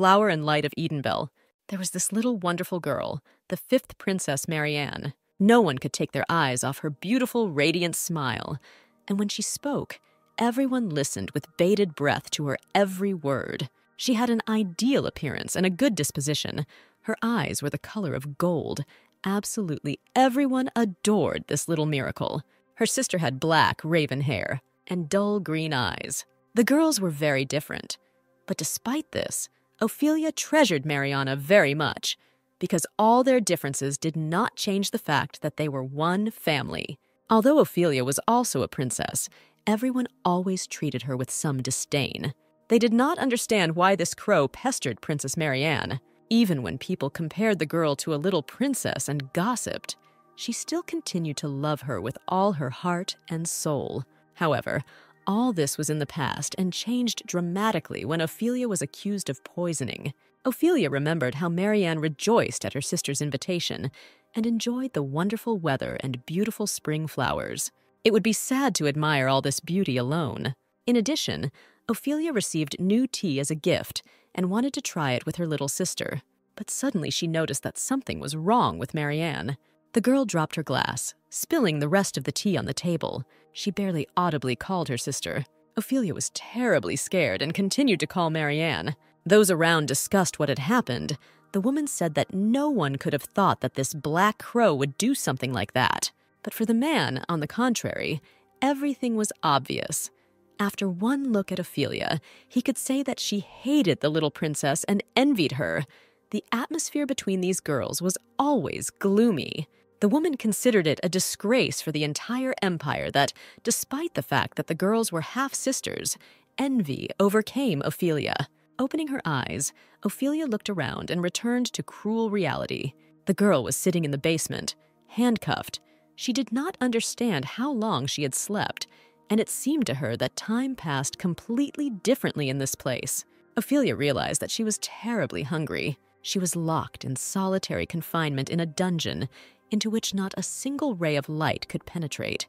flower and light of Edenbell, there was this little wonderful girl, the fifth princess Marianne. No one could take their eyes off her beautiful, radiant smile. And when she spoke, everyone listened with bated breath to her every word. She had an ideal appearance and a good disposition. Her eyes were the color of gold. Absolutely everyone adored this little miracle. Her sister had black, raven hair and dull green eyes. The girls were very different. But despite this, Ophelia treasured Marianne very much because all their differences did not change the fact that they were one family. Although Ophelia was also a princess, everyone always treated her with some disdain. They did not understand why this crow pestered Princess Marianne. Even when people compared the girl to a little princess and gossiped, she still continued to love her with all her heart and soul. However, all this was in the past and changed dramatically when Ophelia was accused of poisoning. Ophelia remembered how Marianne rejoiced at her sister's invitation and enjoyed the wonderful weather and beautiful spring flowers. It would be sad to admire all this beauty alone. In addition, Ophelia received new tea as a gift and wanted to try it with her little sister. But suddenly she noticed that something was wrong with Marianne. The girl dropped her glass, spilling the rest of the tea on the table. She barely audibly called her sister. Ophelia was terribly scared and continued to call Marianne. Those around discussed what had happened. The woman said that no one could have thought that this black crow would do something like that. But for the man, on the contrary, everything was obvious. After one look at Ophelia, he could say that she hated the little princess and envied her. The atmosphere between these girls was always gloomy. The woman considered it a disgrace for the entire empire that, despite the fact that the girls were half sisters, envy overcame Ophelia. Opening her eyes, Ophelia looked around and returned to cruel reality. The girl was sitting in the basement, handcuffed. She did not understand how long she had slept and it seemed to her that time passed completely differently in this place. Ophelia realized that she was terribly hungry. She was locked in solitary confinement in a dungeon into which not a single ray of light could penetrate.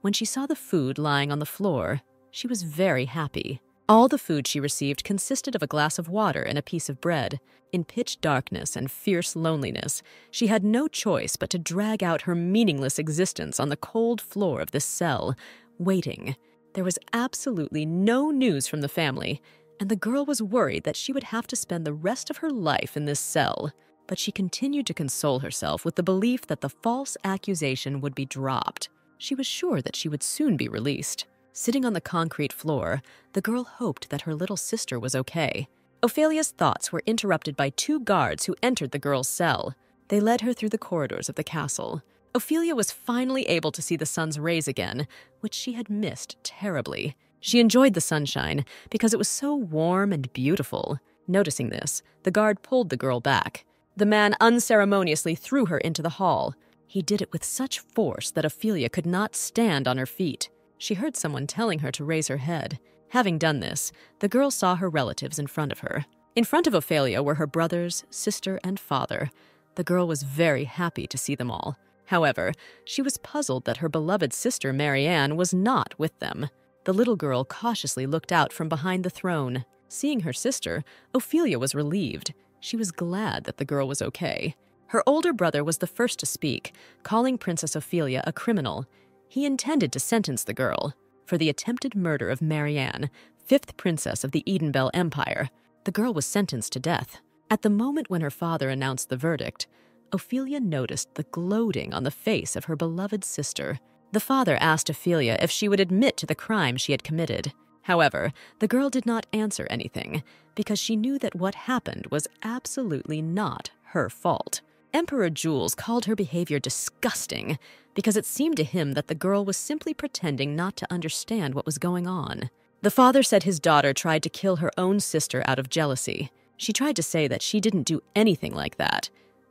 When she saw the food lying on the floor, she was very happy. All the food she received consisted of a glass of water and a piece of bread. In pitch darkness and fierce loneliness, she had no choice but to drag out her meaningless existence on the cold floor of this cell, waiting. There was absolutely no news from the family, and the girl was worried that she would have to spend the rest of her life in this cell. But she continued to console herself with the belief that the false accusation would be dropped. She was sure that she would soon be released. Sitting on the concrete floor, the girl hoped that her little sister was okay. Ophelia's thoughts were interrupted by two guards who entered the girl's cell. They led her through the corridors of the castle. Ophelia was finally able to see the sun's rays again, which she had missed terribly. She enjoyed the sunshine because it was so warm and beautiful. Noticing this, the guard pulled the girl back. The man unceremoniously threw her into the hall. He did it with such force that Ophelia could not stand on her feet. She heard someone telling her to raise her head. Having done this, the girl saw her relatives in front of her. In front of Ophelia were her brothers, sister, and father. The girl was very happy to see them all. However, she was puzzled that her beloved sister Marianne was not with them. The little girl cautiously looked out from behind the throne. Seeing her sister, Ophelia was relieved. She was glad that the girl was okay. Her older brother was the first to speak, calling Princess Ophelia a criminal. He intended to sentence the girl for the attempted murder of Marianne, fifth princess of the Edenbell Empire. The girl was sentenced to death. At the moment when her father announced the verdict, Ophelia noticed the gloating on the face of her beloved sister. The father asked Ophelia if she would admit to the crime she had committed. However, the girl did not answer anything because she knew that what happened was absolutely not her fault. Emperor Jules called her behavior disgusting because it seemed to him that the girl was simply pretending not to understand what was going on. The father said his daughter tried to kill her own sister out of jealousy. She tried to say that she didn't do anything like that,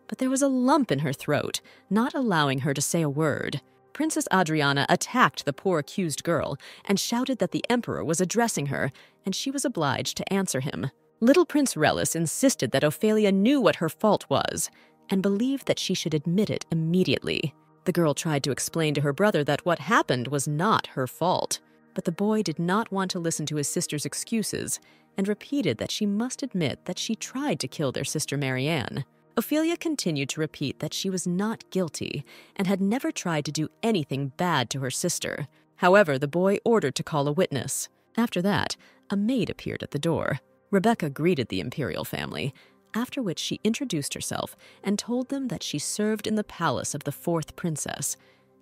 but there was a lump in her throat, not allowing her to say a word. Princess Adriana attacked the poor accused girl and shouted that the emperor was addressing her, and she was obliged to answer him. Little Prince Relis insisted that Ophelia knew what her fault was and believed that she should admit it immediately. The girl tried to explain to her brother that what happened was not her fault, but the boy did not want to listen to his sister's excuses and repeated that she must admit that she tried to kill their sister Marianne. Ophelia continued to repeat that she was not guilty and had never tried to do anything bad to her sister. However, the boy ordered to call a witness. After that, a maid appeared at the door. Rebecca greeted the imperial family, after which she introduced herself and told them that she served in the palace of the fourth princess,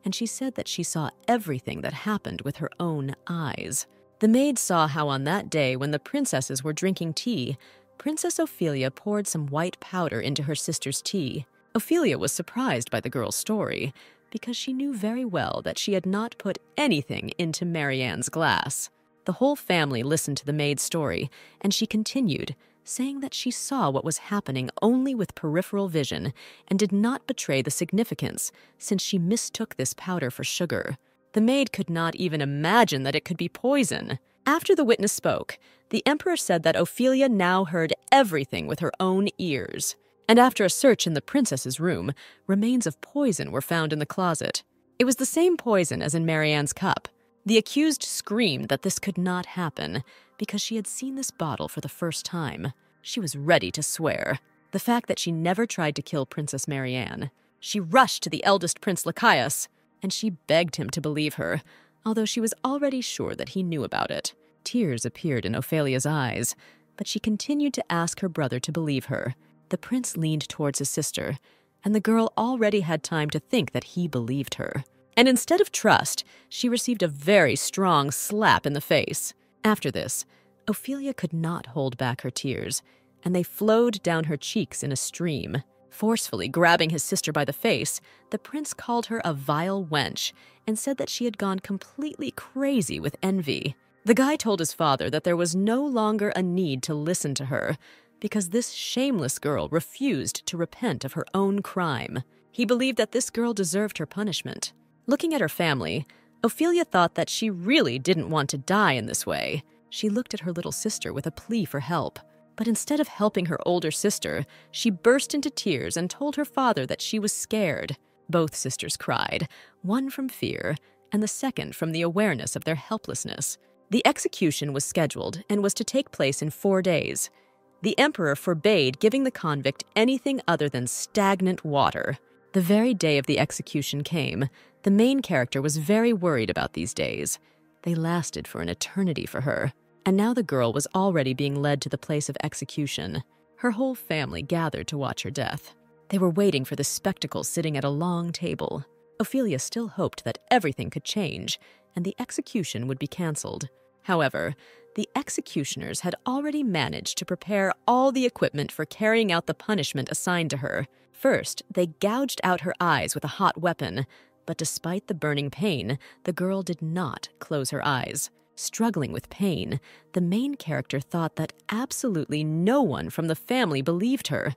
and she said that she saw everything that happened with her own eyes. The maid saw how on that day when the princesses were drinking tea, Princess Ophelia poured some white powder into her sister's tea. Ophelia was surprised by the girl's story because she knew very well that she had not put anything into Marianne's glass. The whole family listened to the maid's story, and she continued, saying that she saw what was happening only with peripheral vision and did not betray the significance since she mistook this powder for sugar. The maid could not even imagine that it could be poison. After the witness spoke, the emperor said that Ophelia now heard everything with her own ears. And after a search in the princess's room, remains of poison were found in the closet. It was the same poison as in Marianne's cup. The accused screamed that this could not happen because she had seen this bottle for the first time. She was ready to swear. The fact that she never tried to kill Princess Marianne. She rushed to the eldest Prince Lachaeus, and she begged him to believe her, although she was already sure that he knew about it. Tears appeared in Ophelia's eyes, but she continued to ask her brother to believe her. The prince leaned towards his sister, and the girl already had time to think that he believed her. And instead of trust, she received a very strong slap in the face. After this, Ophelia could not hold back her tears, and they flowed down her cheeks in a stream. Forcefully grabbing his sister by the face, the prince called her a vile wench and said that she had gone completely crazy with envy. The guy told his father that there was no longer a need to listen to her because this shameless girl refused to repent of her own crime. He believed that this girl deserved her punishment. Looking at her family, Ophelia thought that she really didn't want to die in this way. She looked at her little sister with a plea for help. But instead of helping her older sister, she burst into tears and told her father that she was scared. Both sisters cried, one from fear, and the second from the awareness of their helplessness. The execution was scheduled and was to take place in four days. The emperor forbade giving the convict anything other than stagnant water. The very day of the execution came. The main character was very worried about these days. They lasted for an eternity for her and now the girl was already being led to the place of execution. Her whole family gathered to watch her death. They were waiting for the spectacle sitting at a long table. Ophelia still hoped that everything could change and the execution would be cancelled. However, the executioners had already managed to prepare all the equipment for carrying out the punishment assigned to her. First, they gouged out her eyes with a hot weapon, but despite the burning pain, the girl did not close her eyes. Struggling with pain, the main character thought that absolutely no one from the family believed her.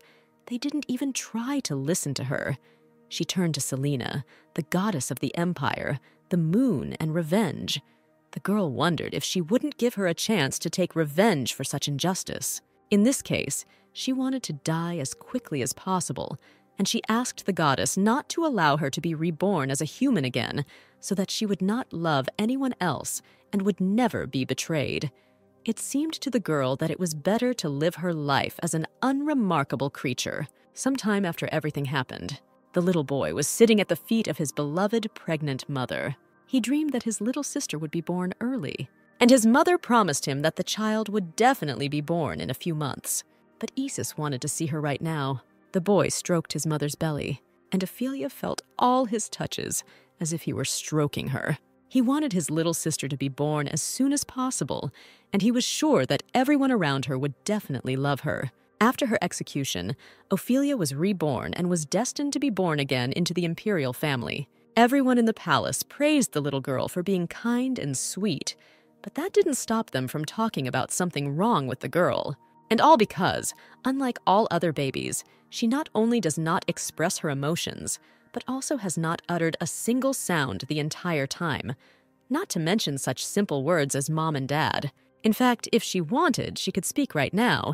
They didn't even try to listen to her. She turned to Selena, the goddess of the empire, the moon, and revenge. The girl wondered if she wouldn't give her a chance to take revenge for such injustice. In this case, she wanted to die as quickly as possible, and she asked the goddess not to allow her to be reborn as a human again, so that she would not love anyone else and would never be betrayed. It seemed to the girl that it was better to live her life as an unremarkable creature. Sometime after everything happened, the little boy was sitting at the feet of his beloved pregnant mother. He dreamed that his little sister would be born early, and his mother promised him that the child would definitely be born in a few months. But Isis wanted to see her right now. The boy stroked his mother's belly, and Ophelia felt all his touches as if he were stroking her. He wanted his little sister to be born as soon as possible, and he was sure that everyone around her would definitely love her. After her execution, Ophelia was reborn and was destined to be born again into the imperial family. Everyone in the palace praised the little girl for being kind and sweet, but that didn't stop them from talking about something wrong with the girl. And all because, unlike all other babies, she not only does not express her emotions, but also has not uttered a single sound the entire time, not to mention such simple words as mom and dad. In fact, if she wanted, she could speak right now,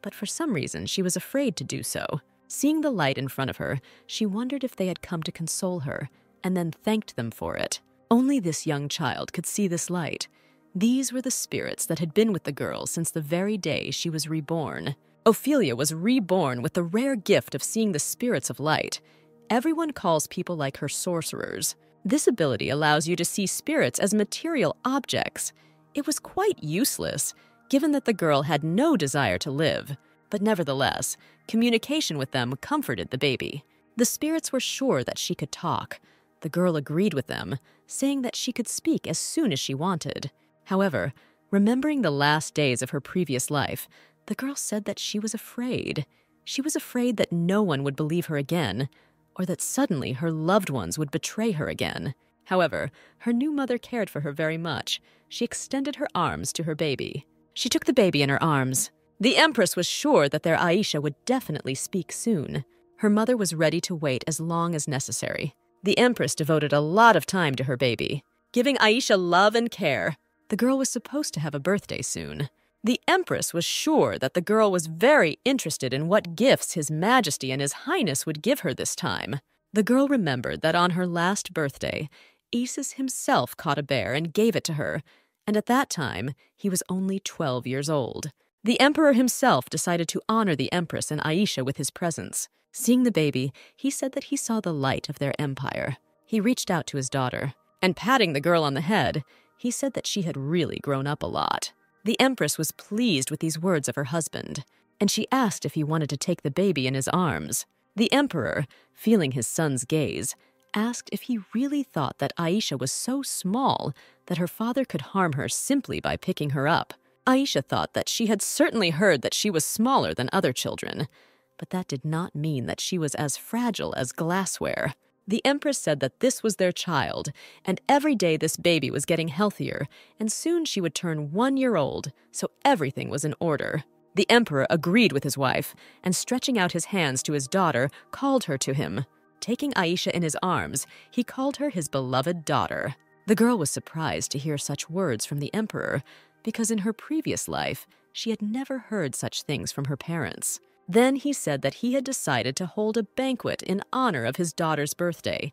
but for some reason she was afraid to do so. Seeing the light in front of her, she wondered if they had come to console her, and then thanked them for it. Only this young child could see this light. These were the spirits that had been with the girl since the very day she was reborn. Ophelia was reborn with the rare gift of seeing the spirits of light. Everyone calls people like her sorcerers. This ability allows you to see spirits as material objects. It was quite useless, given that the girl had no desire to live. But nevertheless, communication with them comforted the baby. The spirits were sure that she could talk. The girl agreed with them, saying that she could speak as soon as she wanted. However, remembering the last days of her previous life, the girl said that she was afraid. She was afraid that no one would believe her again, or that suddenly her loved ones would betray her again. However, her new mother cared for her very much. She extended her arms to her baby. She took the baby in her arms. The Empress was sure that their Aisha would definitely speak soon. Her mother was ready to wait as long as necessary. The Empress devoted a lot of time to her baby, giving Aisha love and care. The girl was supposed to have a birthday soon. The Empress was sure that the girl was very interested in what gifts His Majesty and His Highness would give her this time. The girl remembered that on her last birthday, Isis himself caught a bear and gave it to her, and at that time, he was only 12 years old. The Emperor himself decided to honor the Empress and Aisha with his presence. Seeing the baby, he said that he saw the light of their empire. He reached out to his daughter, and patting the girl on the head, he said that she had really grown up a lot. The Empress was pleased with these words of her husband, and she asked if he wanted to take the baby in his arms. The Emperor, feeling his son's gaze, asked if he really thought that Aisha was so small that her father could harm her simply by picking her up. Aisha thought that she had certainly heard that she was smaller than other children, but that did not mean that she was as fragile as glassware. The Empress said that this was their child, and every day this baby was getting healthier, and soon she would turn one year old, so everything was in order. The Emperor agreed with his wife, and stretching out his hands to his daughter, called her to him. Taking Aisha in his arms, he called her his beloved daughter. The girl was surprised to hear such words from the Emperor, because in her previous life, she had never heard such things from her parents. Then he said that he had decided to hold a banquet in honor of his daughter's birthday.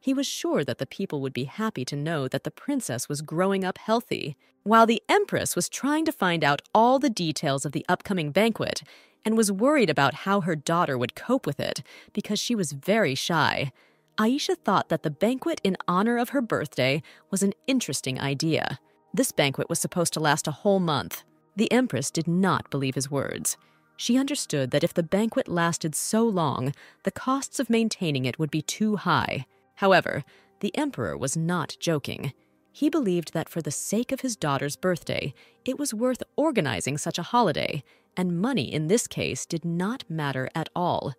He was sure that the people would be happy to know that the princess was growing up healthy, while the empress was trying to find out all the details of the upcoming banquet and was worried about how her daughter would cope with it because she was very shy. Aisha thought that the banquet in honor of her birthday was an interesting idea. This banquet was supposed to last a whole month. The empress did not believe his words. She understood that if the banquet lasted so long, the costs of maintaining it would be too high. However, the emperor was not joking. He believed that for the sake of his daughter's birthday, it was worth organizing such a holiday, and money in this case did not matter at all.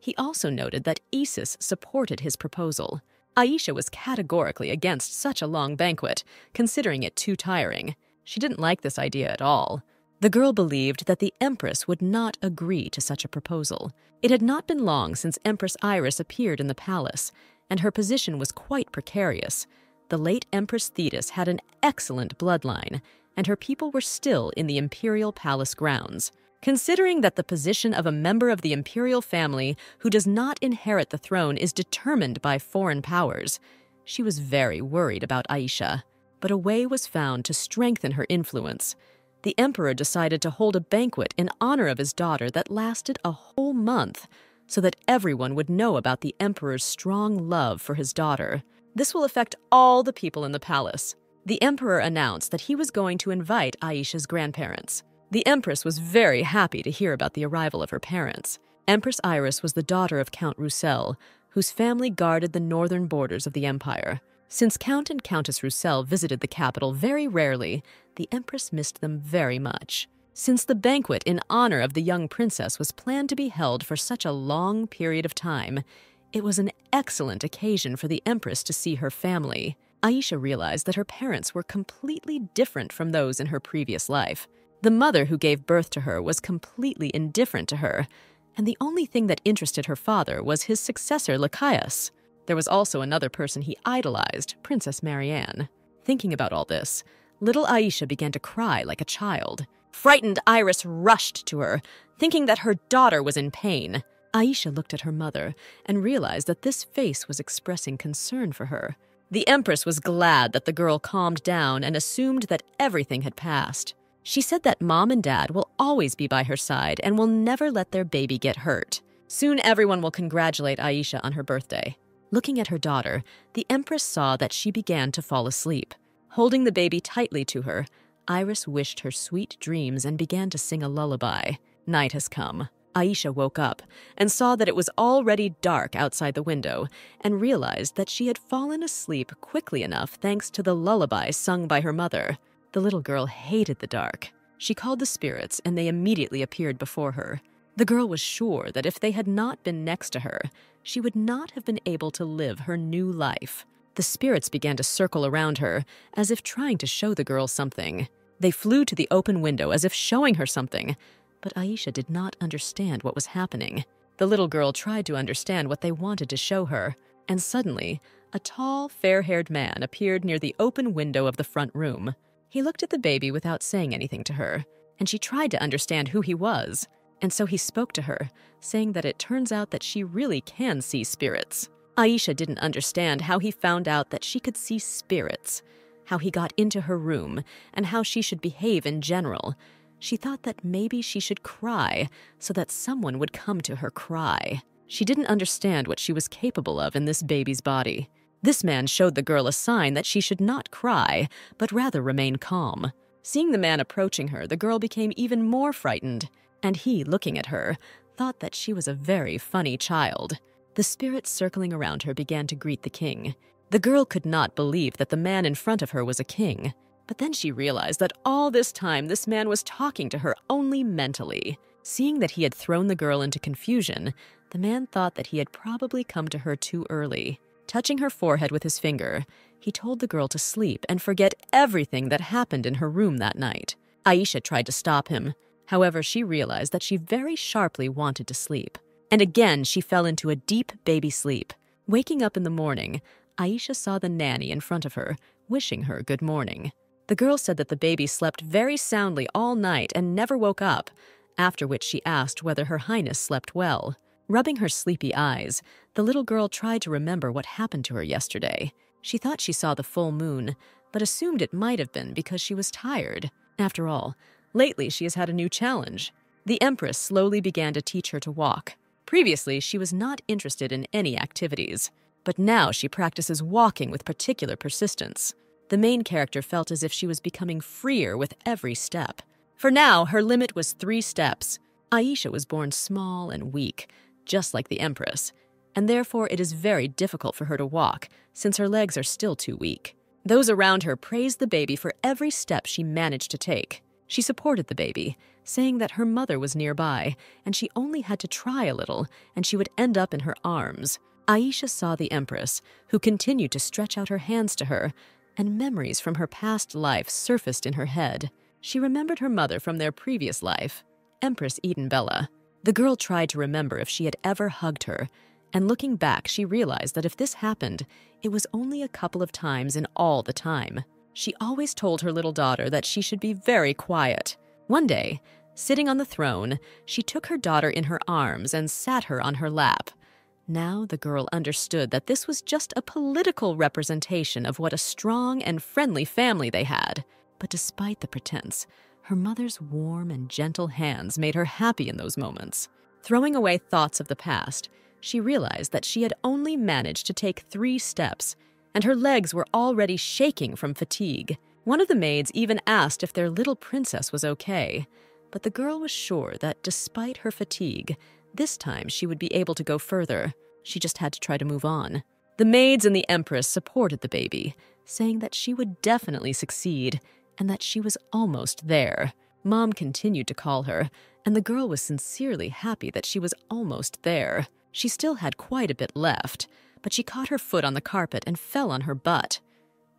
He also noted that Isis supported his proposal. Aisha was categorically against such a long banquet, considering it too tiring. She didn't like this idea at all. The girl believed that the Empress would not agree to such a proposal. It had not been long since Empress Iris appeared in the palace, and her position was quite precarious. The late Empress Thetis had an excellent bloodline, and her people were still in the imperial palace grounds. Considering that the position of a member of the imperial family who does not inherit the throne is determined by foreign powers, she was very worried about Aisha. But a way was found to strengthen her influence the emperor decided to hold a banquet in honor of his daughter that lasted a whole month so that everyone would know about the emperor's strong love for his daughter. This will affect all the people in the palace. The emperor announced that he was going to invite Aisha's grandparents. The empress was very happy to hear about the arrival of her parents. Empress Iris was the daughter of Count Roussel, whose family guarded the northern borders of the empire. Since Count and Countess Roussel visited the capital very rarely, the Empress missed them very much. Since the banquet in honor of the young princess was planned to be held for such a long period of time, it was an excellent occasion for the Empress to see her family. Aisha realized that her parents were completely different from those in her previous life. The mother who gave birth to her was completely indifferent to her, and the only thing that interested her father was his successor, Lycaeus. There was also another person he idolized, Princess Marianne. Thinking about all this, little Aisha began to cry like a child. Frightened Iris rushed to her, thinking that her daughter was in pain. Aisha looked at her mother and realized that this face was expressing concern for her. The Empress was glad that the girl calmed down and assumed that everything had passed. She said that mom and dad will always be by her side and will never let their baby get hurt. Soon everyone will congratulate Aisha on her birthday. Looking at her daughter, the Empress saw that she began to fall asleep. Holding the baby tightly to her, Iris wished her sweet dreams and began to sing a lullaby. Night has come. Aisha woke up and saw that it was already dark outside the window and realized that she had fallen asleep quickly enough thanks to the lullaby sung by her mother. The little girl hated the dark. She called the spirits and they immediately appeared before her. The girl was sure that if they had not been next to her, she would not have been able to live her new life. The spirits began to circle around her, as if trying to show the girl something. They flew to the open window as if showing her something, but Aisha did not understand what was happening. The little girl tried to understand what they wanted to show her, and suddenly, a tall, fair haired man appeared near the open window of the front room. He looked at the baby without saying anything to her, and she tried to understand who he was. And so he spoke to her, saying that it turns out that she really can see spirits. Aisha didn't understand how he found out that she could see spirits, how he got into her room, and how she should behave in general, she thought that maybe she should cry so that someone would come to her cry. She didn't understand what she was capable of in this baby's body. This man showed the girl a sign that she should not cry, but rather remain calm. Seeing the man approaching her, the girl became even more frightened, and he, looking at her, thought that she was a very funny child. The spirits circling around her began to greet the king. The girl could not believe that the man in front of her was a king. But then she realized that all this time this man was talking to her only mentally. Seeing that he had thrown the girl into confusion, the man thought that he had probably come to her too early. Touching her forehead with his finger, he told the girl to sleep and forget everything that happened in her room that night. Aisha tried to stop him. However, she realized that she very sharply wanted to sleep. And again, she fell into a deep baby sleep. Waking up in the morning, Aisha saw the nanny in front of her, wishing her good morning. The girl said that the baby slept very soundly all night and never woke up, after which she asked whether Her Highness slept well. Rubbing her sleepy eyes, the little girl tried to remember what happened to her yesterday. She thought she saw the full moon, but assumed it might have been because she was tired. After all, lately she has had a new challenge. The Empress slowly began to teach her to walk. Previously, she was not interested in any activities, but now she practices walking with particular persistence. The main character felt as if she was becoming freer with every step. For now, her limit was three steps. Aisha was born small and weak, just like the Empress, and therefore it is very difficult for her to walk, since her legs are still too weak. Those around her praised the baby for every step she managed to take. She supported the baby, saying that her mother was nearby, and she only had to try a little, and she would end up in her arms. Aisha saw the Empress, who continued to stretch out her hands to her, and memories from her past life surfaced in her head. She remembered her mother from their previous life, Empress Eden Bella. The girl tried to remember if she had ever hugged her, and looking back, she realized that if this happened, it was only a couple of times in all the time. She always told her little daughter that she should be very quiet. One day, sitting on the throne, she took her daughter in her arms and sat her on her lap. Now the girl understood that this was just a political representation of what a strong and friendly family they had. But despite the pretense, her mother's warm and gentle hands made her happy in those moments. Throwing away thoughts of the past, she realized that she had only managed to take three steps, and her legs were already shaking from fatigue. One of the maids even asked if their little princess was okay, but the girl was sure that despite her fatigue, this time she would be able to go further. She just had to try to move on. The maids and the Empress supported the baby, saying that she would definitely succeed and that she was almost there. Mom continued to call her, and the girl was sincerely happy that she was almost there. She still had quite a bit left, but she caught her foot on the carpet and fell on her butt.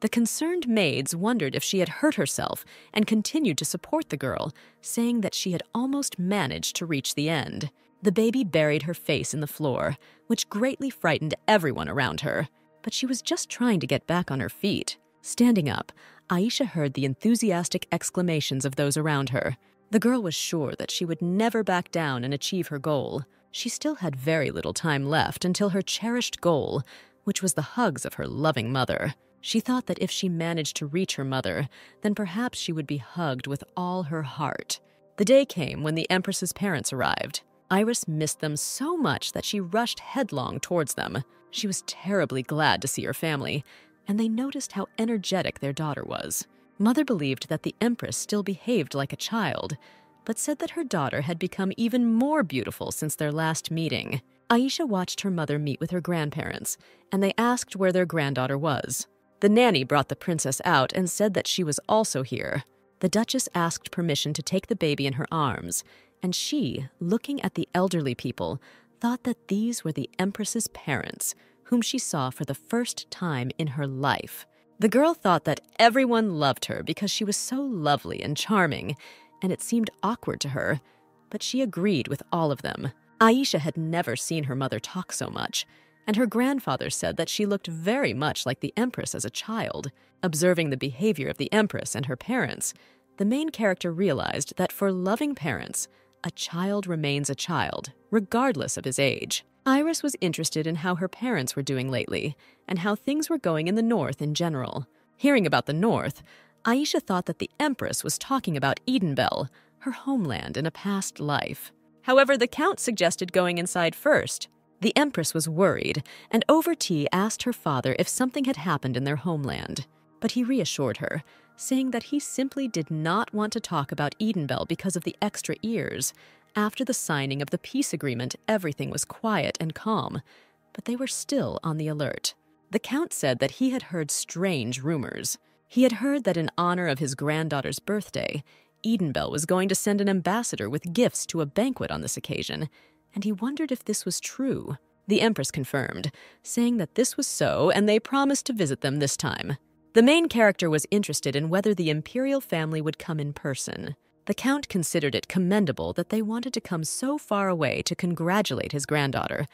The concerned maids wondered if she had hurt herself and continued to support the girl, saying that she had almost managed to reach the end. The baby buried her face in the floor, which greatly frightened everyone around her. But she was just trying to get back on her feet. Standing up, Aisha heard the enthusiastic exclamations of those around her. The girl was sure that she would never back down and achieve her goal. She still had very little time left until her cherished goal, which was the hugs of her loving mother. She thought that if she managed to reach her mother, then perhaps she would be hugged with all her heart. The day came when the Empress's parents arrived. Iris missed them so much that she rushed headlong towards them. She was terribly glad to see her family, and they noticed how energetic their daughter was. Mother believed that the Empress still behaved like a child, but said that her daughter had become even more beautiful since their last meeting. Aisha watched her mother meet with her grandparents, and they asked where their granddaughter was. The nanny brought the princess out and said that she was also here. The Duchess asked permission to take the baby in her arms, and she, looking at the elderly people, thought that these were the Empress's parents, whom she saw for the first time in her life. The girl thought that everyone loved her because she was so lovely and charming, and it seemed awkward to her, but she agreed with all of them. Aisha had never seen her mother talk so much, and her grandfather said that she looked very much like the Empress as a child. Observing the behavior of the Empress and her parents, the main character realized that for loving parents, a child remains a child, regardless of his age. Iris was interested in how her parents were doing lately and how things were going in the North in general. Hearing about the North, Aisha thought that the Empress was talking about Edenbell, her homeland in a past life. However, the Count suggested going inside first. The Empress was worried, and over tea asked her father if something had happened in their homeland. But he reassured her, saying that he simply did not want to talk about Edenbell because of the extra ears. After the signing of the peace agreement, everything was quiet and calm, but they were still on the alert. The Count said that he had heard strange rumors. He had heard that in honor of his granddaughter's birthday, Edenbell was going to send an ambassador with gifts to a banquet on this occasion, and he wondered if this was true. The Empress confirmed, saying that this was so and they promised to visit them this time. The main character was interested in whether the imperial family would come in person. The Count considered it commendable that they wanted to come so far away to congratulate his granddaughter,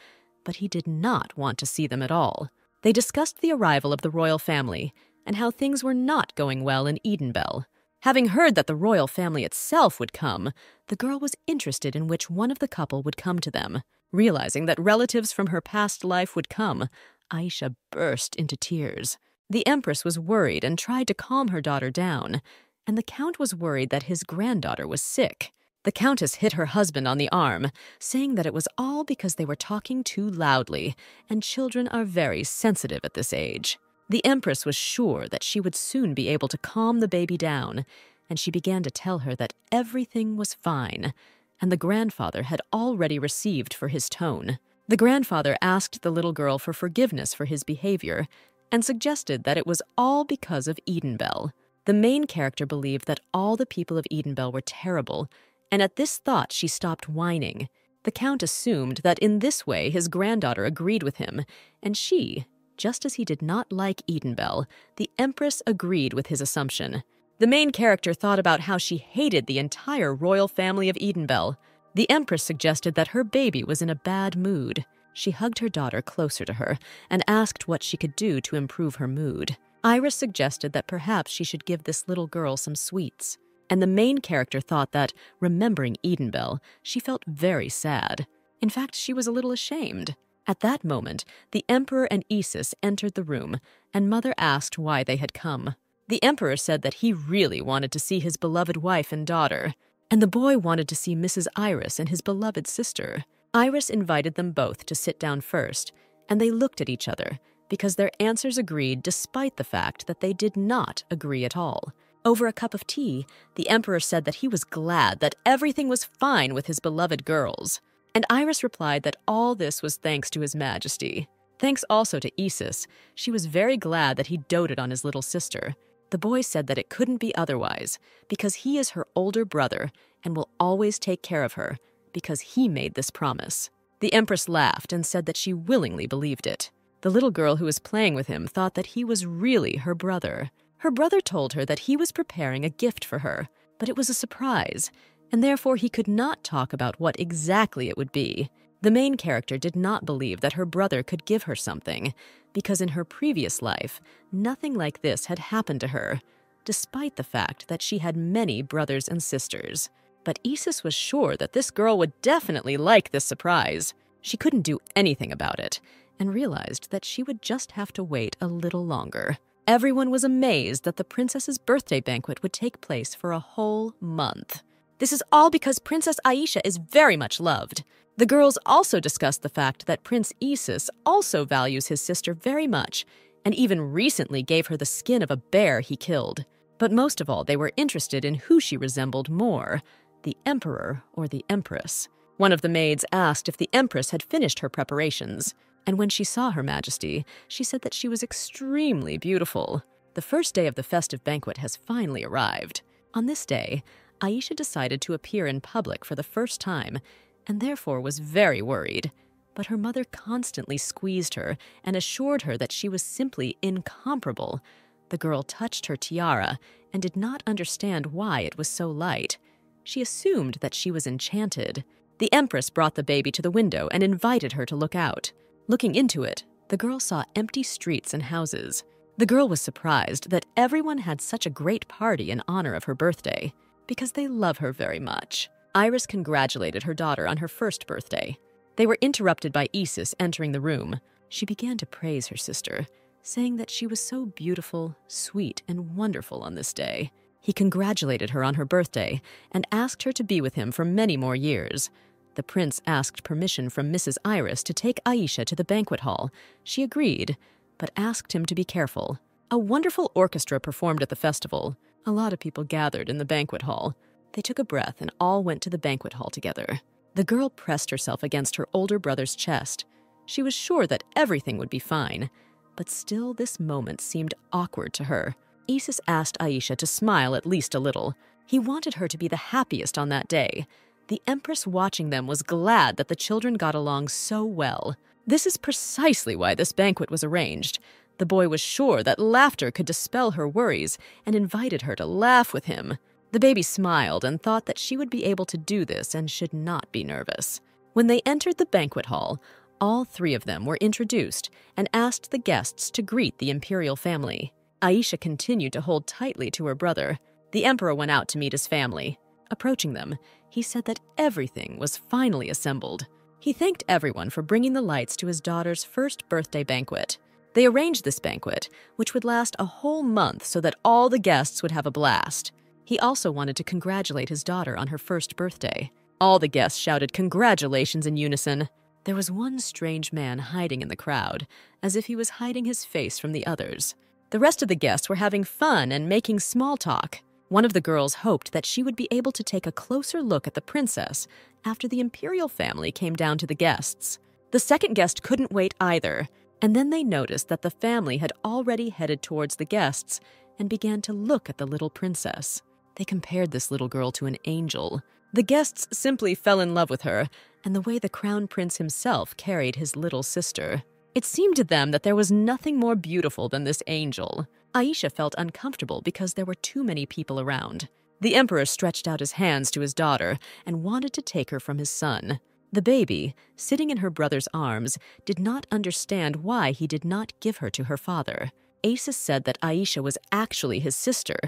but he did not want to see them at all. They discussed the arrival of the royal family and how things were not going well in Edenbell. Having heard that the royal family itself would come, the girl was interested in which one of the couple would come to them. Realizing that relatives from her past life would come, Aisha burst into tears. The Empress was worried and tried to calm her daughter down, and the Count was worried that his granddaughter was sick. The Countess hit her husband on the arm, saying that it was all because they were talking too loudly, and children are very sensitive at this age. The Empress was sure that she would soon be able to calm the baby down, and she began to tell her that everything was fine, and the grandfather had already received for his tone. The grandfather asked the little girl for forgiveness for his behavior, and suggested that it was all because of Edenbell. The main character believed that all the people of Edenbell were terrible, and at this thought she stopped whining. The Count assumed that in this way his granddaughter agreed with him, and she, just as he did not like Edenbell, the Empress agreed with his assumption. The main character thought about how she hated the entire royal family of Edenbell. The Empress suggested that her baby was in a bad mood. She hugged her daughter closer to her and asked what she could do to improve her mood. Iris suggested that perhaps she should give this little girl some sweets. And the main character thought that, remembering Edenbell, she felt very sad. In fact, she was a little ashamed. At that moment, the Emperor and Isis entered the room, and Mother asked why they had come. The Emperor said that he really wanted to see his beloved wife and daughter, and the boy wanted to see Mrs. Iris and his beloved sister. Iris invited them both to sit down first, and they looked at each other because their answers agreed despite the fact that they did not agree at all. Over a cup of tea, the Emperor said that he was glad that everything was fine with his beloved girls. And Iris replied that all this was thanks to His Majesty. Thanks also to Isis, she was very glad that he doted on his little sister. The boy said that it couldn't be otherwise, because he is her older brother and will always take care of her, because he made this promise. The Empress laughed and said that she willingly believed it. The little girl who was playing with him thought that he was really her brother. Her brother told her that he was preparing a gift for her, but it was a surprise, and therefore he could not talk about what exactly it would be. The main character did not believe that her brother could give her something, because in her previous life, nothing like this had happened to her, despite the fact that she had many brothers and sisters. But Isis was sure that this girl would definitely like this surprise. She couldn't do anything about it, and realized that she would just have to wait a little longer. Everyone was amazed that the princess's birthday banquet would take place for a whole month. This is all because Princess Aisha is very much loved. The girls also discussed the fact that Prince Isis also values his sister very much and even recently gave her the skin of a bear he killed. But most of all, they were interested in who she resembled more the emperor or the empress. One of the maids asked if the empress had finished her preparations, and when she saw Her Majesty, she said that she was extremely beautiful. The first day of the festive banquet has finally arrived. On this day, Aisha decided to appear in public for the first time and therefore was very worried. But her mother constantly squeezed her and assured her that she was simply incomparable. The girl touched her tiara and did not understand why it was so light. She assumed that she was enchanted. The Empress brought the baby to the window and invited her to look out. Looking into it, the girl saw empty streets and houses. The girl was surprised that everyone had such a great party in honor of her birthday because they love her very much. Iris congratulated her daughter on her first birthday. They were interrupted by Isis entering the room. She began to praise her sister, saying that she was so beautiful, sweet, and wonderful on this day. He congratulated her on her birthday and asked her to be with him for many more years. The prince asked permission from Mrs. Iris to take Aisha to the banquet hall. She agreed, but asked him to be careful. A wonderful orchestra performed at the festival. A lot of people gathered in the banquet hall. They took a breath and all went to the banquet hall together. The girl pressed herself against her older brother's chest. She was sure that everything would be fine, but still this moment seemed awkward to her. Isis asked Aisha to smile at least a little. He wanted her to be the happiest on that day. The Empress watching them was glad that the children got along so well. This is precisely why this banquet was arranged. The boy was sure that laughter could dispel her worries and invited her to laugh with him. The baby smiled and thought that she would be able to do this and should not be nervous. When they entered the banquet hall, all three of them were introduced and asked the guests to greet the imperial family. Aisha continued to hold tightly to her brother. The emperor went out to meet his family. Approaching them, he said that everything was finally assembled. He thanked everyone for bringing the lights to his daughter's first birthday banquet. They arranged this banquet, which would last a whole month so that all the guests would have a blast. He also wanted to congratulate his daughter on her first birthday. All the guests shouted congratulations in unison. There was one strange man hiding in the crowd, as if he was hiding his face from the others. The rest of the guests were having fun and making small talk. One of the girls hoped that she would be able to take a closer look at the princess after the imperial family came down to the guests. The second guest couldn't wait either and then they noticed that the family had already headed towards the guests and began to look at the little princess. They compared this little girl to an angel. The guests simply fell in love with her and the way the crown prince himself carried his little sister. It seemed to them that there was nothing more beautiful than this angel. Aisha felt uncomfortable because there were too many people around. The emperor stretched out his hands to his daughter and wanted to take her from his son. The baby, sitting in her brother's arms, did not understand why he did not give her to her father. Isis said that Aisha was actually his sister,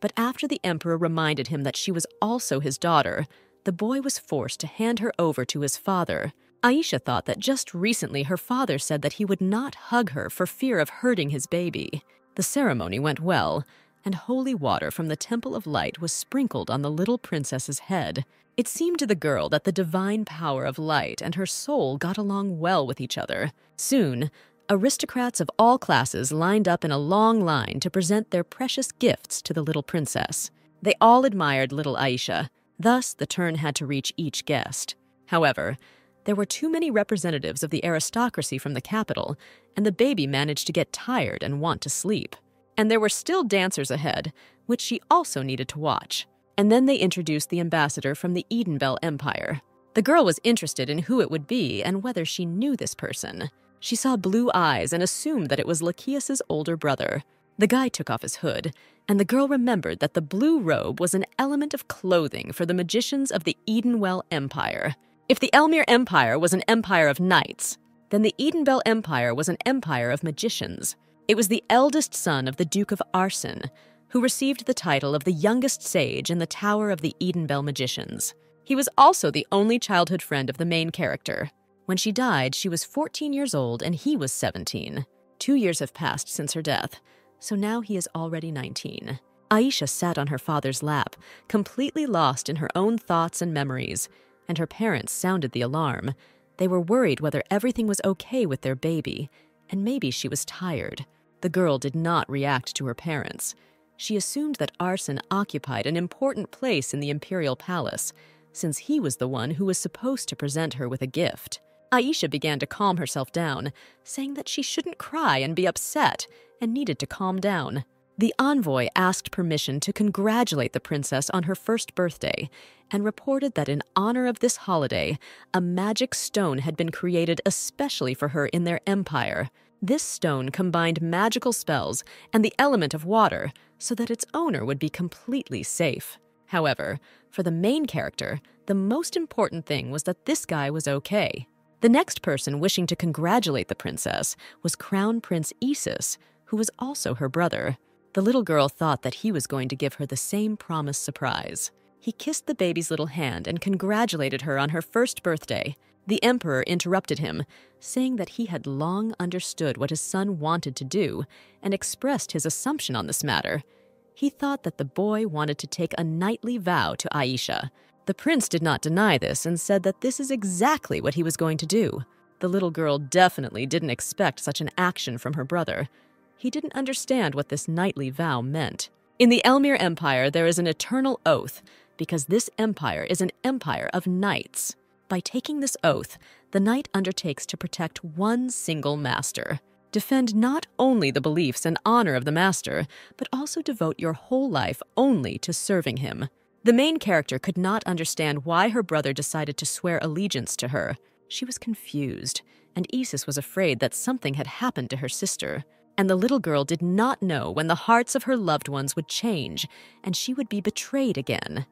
but after the emperor reminded him that she was also his daughter, the boy was forced to hand her over to his father. Aisha thought that just recently her father said that he would not hug her for fear of hurting his baby. The ceremony went well, and holy water from the Temple of Light was sprinkled on the little princess's head. It seemed to the girl that the divine power of light and her soul got along well with each other. Soon, aristocrats of all classes lined up in a long line to present their precious gifts to the little princess. They all admired little Aisha, thus, the turn had to reach each guest. However, there were too many representatives of the aristocracy from the capital, and the baby managed to get tired and want to sleep. And there were still dancers ahead, which she also needed to watch and then they introduced the ambassador from the Edenbell Empire. The girl was interested in who it would be and whether she knew this person. She saw blue eyes and assumed that it was Lacheas's older brother. The guy took off his hood, and the girl remembered that the blue robe was an element of clothing for the magicians of the Edenbell Empire. If the Elmere Empire was an empire of knights, then the Edenbell Empire was an empire of magicians. It was the eldest son of the Duke of Arson, who received the title of the youngest sage in the Tower of the Edenbell Magicians. He was also the only childhood friend of the main character. When she died, she was 14 years old and he was 17. Two years have passed since her death, so now he is already 19. Aisha sat on her father's lap, completely lost in her own thoughts and memories, and her parents sounded the alarm. They were worried whether everything was okay with their baby, and maybe she was tired. The girl did not react to her parents. She assumed that Arsen occupied an important place in the imperial palace, since he was the one who was supposed to present her with a gift. Aisha began to calm herself down, saying that she shouldn't cry and be upset and needed to calm down. The envoy asked permission to congratulate the princess on her first birthday and reported that in honor of this holiday, a magic stone had been created especially for her in their empire. This stone combined magical spells and the element of water so that its owner would be completely safe. However, for the main character, the most important thing was that this guy was okay. The next person wishing to congratulate the princess was Crown Prince Isis, who was also her brother. The little girl thought that he was going to give her the same promised surprise. He kissed the baby's little hand and congratulated her on her first birthday. The emperor interrupted him, saying that he had long understood what his son wanted to do and expressed his assumption on this matter. He thought that the boy wanted to take a knightly vow to Aisha. The prince did not deny this and said that this is exactly what he was going to do. The little girl definitely didn't expect such an action from her brother. He didn't understand what this knightly vow meant. In the Elmir Empire, there is an eternal oath, because this empire is an empire of knights. By taking this oath, the knight undertakes to protect one single master. Defend not only the beliefs and honor of the master, but also devote your whole life only to serving him. The main character could not understand why her brother decided to swear allegiance to her. She was confused, and Isis was afraid that something had happened to her sister and the little girl did not know when the hearts of her loved ones would change and she would be betrayed again.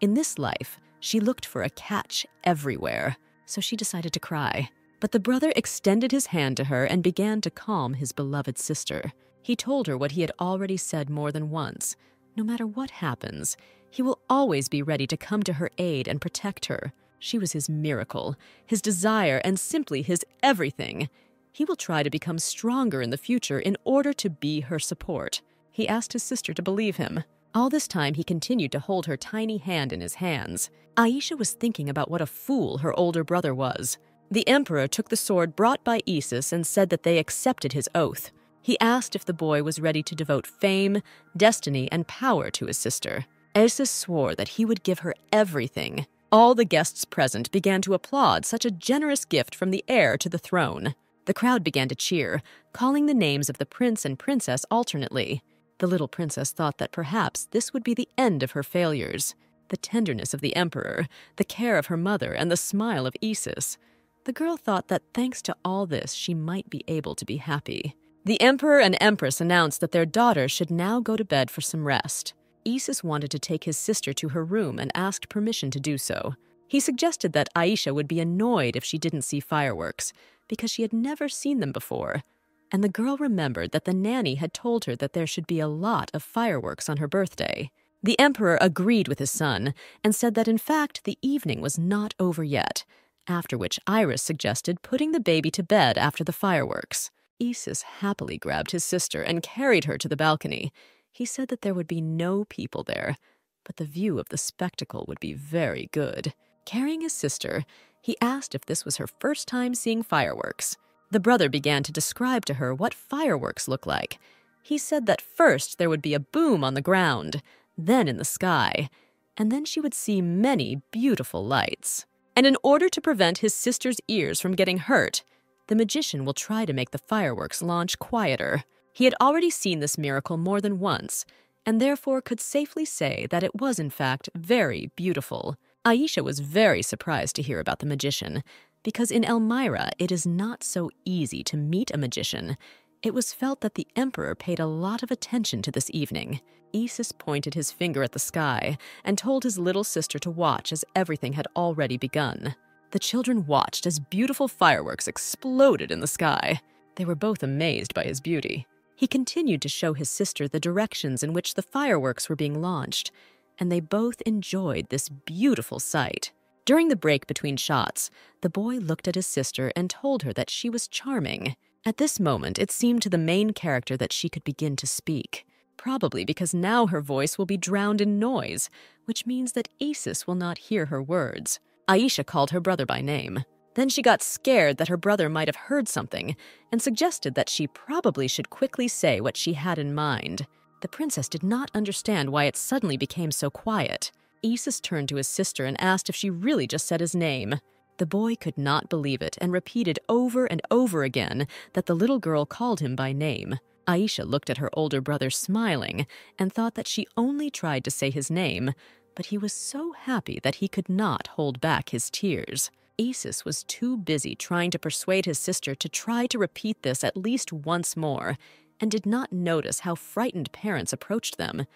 In this life, she looked for a catch everywhere, so she decided to cry. But the brother extended his hand to her and began to calm his beloved sister. He told her what he had already said more than once. No matter what happens, he will always be ready to come to her aid and protect her. She was his miracle, his desire, and simply his everything. He will try to become stronger in the future in order to be her support. He asked his sister to believe him. All this time, he continued to hold her tiny hand in his hands. Aisha was thinking about what a fool her older brother was. The emperor took the sword brought by Isis and said that they accepted his oath. He asked if the boy was ready to devote fame, destiny, and power to his sister. Isis swore that he would give her everything. All the guests present began to applaud such a generous gift from the heir to the throne. The crowd began to cheer, calling the names of the prince and princess alternately. The little princess thought that perhaps this would be the end of her failures. The tenderness of the emperor, the care of her mother, and the smile of Isis. The girl thought that thanks to all this, she might be able to be happy. The emperor and empress announced that their daughter should now go to bed for some rest. Isis wanted to take his sister to her room and asked permission to do so. He suggested that Aisha would be annoyed if she didn't see fireworks, because she had never seen them before, and the girl remembered that the nanny had told her that there should be a lot of fireworks on her birthday. The emperor agreed with his son and said that in fact the evening was not over yet, after which Iris suggested putting the baby to bed after the fireworks. Isis happily grabbed his sister and carried her to the balcony. He said that there would be no people there, but the view of the spectacle would be very good. Carrying his sister, he asked if this was her first time seeing fireworks. The brother began to describe to her what fireworks look like. He said that first there would be a boom on the ground, then in the sky, and then she would see many beautiful lights. And in order to prevent his sister's ears from getting hurt, the magician will try to make the fireworks launch quieter. He had already seen this miracle more than once, and therefore could safely say that it was in fact very beautiful. Aisha was very surprised to hear about the magician, because in Elmira it is not so easy to meet a magician. It was felt that the emperor paid a lot of attention to this evening. Isis pointed his finger at the sky and told his little sister to watch as everything had already begun. The children watched as beautiful fireworks exploded in the sky. They were both amazed by his beauty. He continued to show his sister the directions in which the fireworks were being launched, and they both enjoyed this beautiful sight. During the break between shots, the boy looked at his sister and told her that she was charming. At this moment, it seemed to the main character that she could begin to speak. Probably because now her voice will be drowned in noise, which means that Isis will not hear her words. Aisha called her brother by name. Then she got scared that her brother might have heard something and suggested that she probably should quickly say what she had in mind. The princess did not understand why it suddenly became so quiet. Isis turned to his sister and asked if she really just said his name. The boy could not believe it and repeated over and over again that the little girl called him by name. Aisha looked at her older brother smiling and thought that she only tried to say his name, but he was so happy that he could not hold back his tears. Isis was too busy trying to persuade his sister to try to repeat this at least once more and did not notice how frightened parents approached them.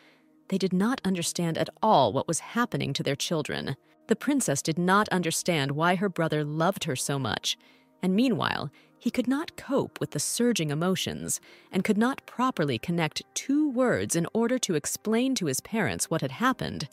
They did not understand at all what was happening to their children. The princess did not understand why her brother loved her so much, and meanwhile, he could not cope with the surging emotions and could not properly connect two words in order to explain to his parents what had happened.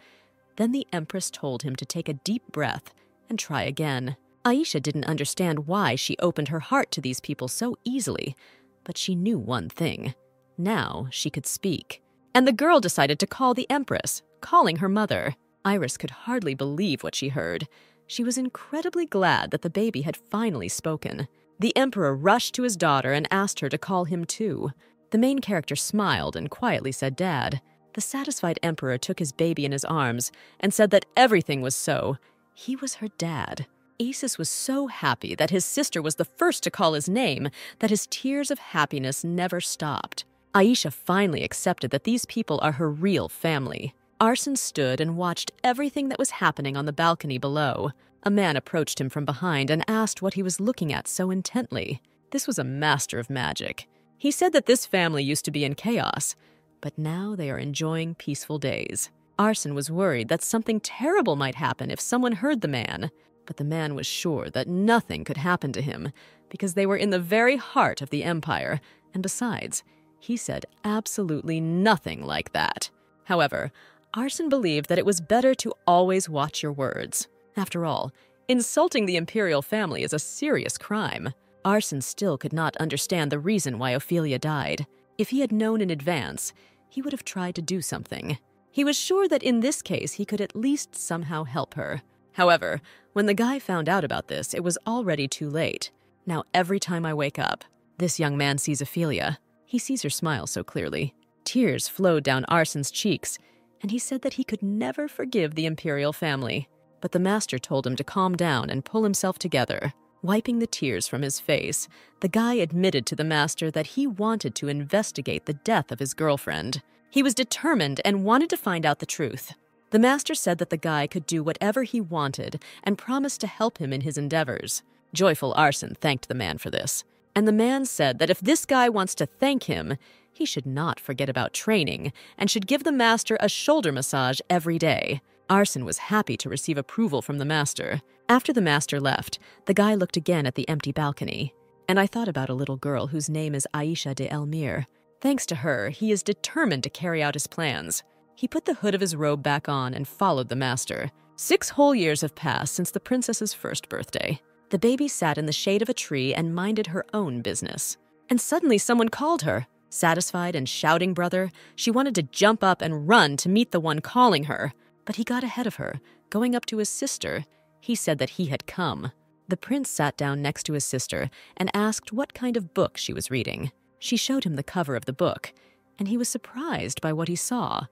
Then the empress told him to take a deep breath and try again. Aisha didn't understand why she opened her heart to these people so easily, but she knew one thing. Now she could speak. And the girl decided to call the Empress, calling her mother. Iris could hardly believe what she heard. She was incredibly glad that the baby had finally spoken. The Emperor rushed to his daughter and asked her to call him too. The main character smiled and quietly said, Dad. The satisfied Emperor took his baby in his arms and said that everything was so. He was her dad. Isis was so happy that his sister was the first to call his name that his tears of happiness never stopped. Aisha finally accepted that these people are her real family. Arson stood and watched everything that was happening on the balcony below. A man approached him from behind and asked what he was looking at so intently. This was a master of magic. He said that this family used to be in chaos, but now they are enjoying peaceful days. Arson was worried that something terrible might happen if someone heard the man. But the man was sure that nothing could happen to him because they were in the very heart of the empire, and besides, he said absolutely nothing like that. However, Arson believed that it was better to always watch your words. After all, insulting the imperial family is a serious crime. Arson still could not understand the reason why Ophelia died. If he had known in advance, he would have tried to do something. He was sure that in this case he could at least somehow help her. However, when the guy found out about this, it was already too late. Now, every time I wake up, this young man sees Ophelia. He sees her smile so clearly. Tears flowed down Arson's cheeks, and he said that he could never forgive the imperial family. But the master told him to calm down and pull himself together. Wiping the tears from his face, the guy admitted to the master that he wanted to investigate the death of his girlfriend. He was determined and wanted to find out the truth. The master said that the guy could do whatever he wanted and promised to help him in his endeavors. Joyful Arson thanked the man for this. And the man said that if this guy wants to thank him, he should not forget about training and should give the master a shoulder massage every day. Arson was happy to receive approval from the master. After the master left, the guy looked again at the empty balcony. And I thought about a little girl whose name is Aisha de Elmir. Thanks to her, he is determined to carry out his plans. He put the hood of his robe back on and followed the master. Six whole years have passed since the princess's first birthday. The baby sat in the shade of a tree and minded her own business. And suddenly someone called her. Satisfied and shouting brother, she wanted to jump up and run to meet the one calling her. But he got ahead of her, going up to his sister. He said that he had come. The prince sat down next to his sister and asked what kind of book she was reading. She showed him the cover of the book, and he was surprised by what he saw.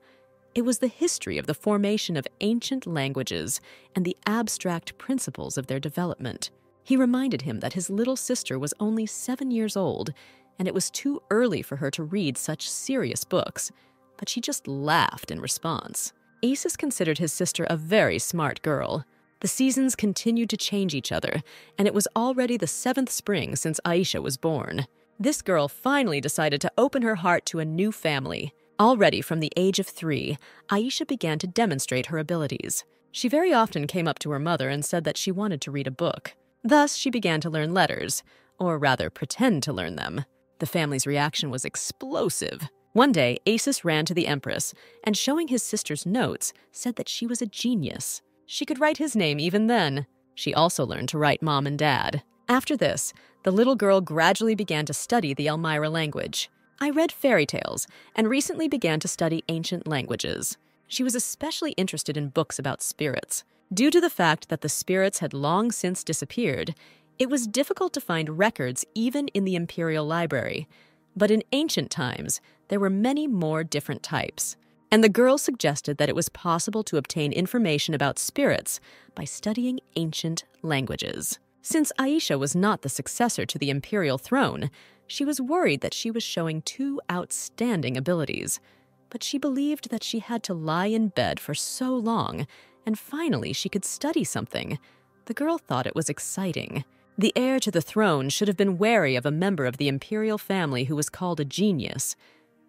It was the history of the formation of ancient languages and the abstract principles of their development. He reminded him that his little sister was only seven years old, and it was too early for her to read such serious books, but she just laughed in response. Isis considered his sister a very smart girl. The seasons continued to change each other, and it was already the seventh spring since Aisha was born. This girl finally decided to open her heart to a new family. Already from the age of three, Aisha began to demonstrate her abilities. She very often came up to her mother and said that she wanted to read a book. Thus, she began to learn letters, or rather pretend to learn them. The family's reaction was explosive. One day, Isis ran to the Empress and, showing his sister's notes, said that she was a genius. She could write his name even then. She also learned to write mom and dad. After this, the little girl gradually began to study the Elmira language. I read fairy tales and recently began to study ancient languages. She was especially interested in books about spirits. Due to the fact that the spirits had long since disappeared, it was difficult to find records even in the Imperial Library. But in ancient times, there were many more different types. And the girl suggested that it was possible to obtain information about spirits by studying ancient languages. Since Aisha was not the successor to the imperial throne, she was worried that she was showing two outstanding abilities. But she believed that she had to lie in bed for so long, and finally she could study something. The girl thought it was exciting. The heir to the throne should have been wary of a member of the imperial family who was called a genius.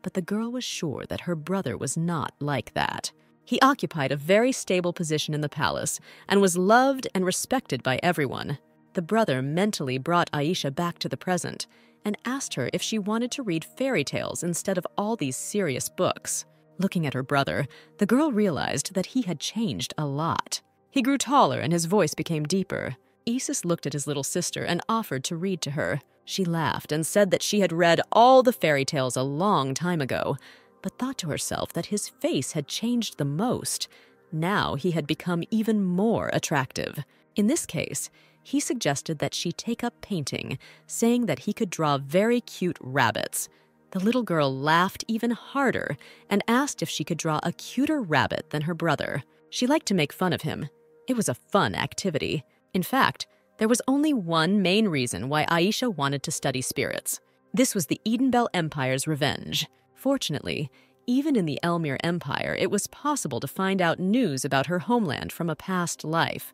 But the girl was sure that her brother was not like that. He occupied a very stable position in the palace and was loved and respected by everyone. The brother mentally brought Aisha back to the present and asked her if she wanted to read fairy tales instead of all these serious books. Looking at her brother, the girl realized that he had changed a lot. He grew taller and his voice became deeper. Isis looked at his little sister and offered to read to her. She laughed and said that she had read all the fairy tales a long time ago, but thought to herself that his face had changed the most. Now he had become even more attractive. In this case, he suggested that she take up painting, saying that he could draw very cute rabbits. The little girl laughed even harder and asked if she could draw a cuter rabbit than her brother. She liked to make fun of him. It was a fun activity. In fact, there was only one main reason why Aisha wanted to study spirits. This was the Edenbell Empire's revenge. Fortunately, even in the Elmir Empire, it was possible to find out news about her homeland from a past life.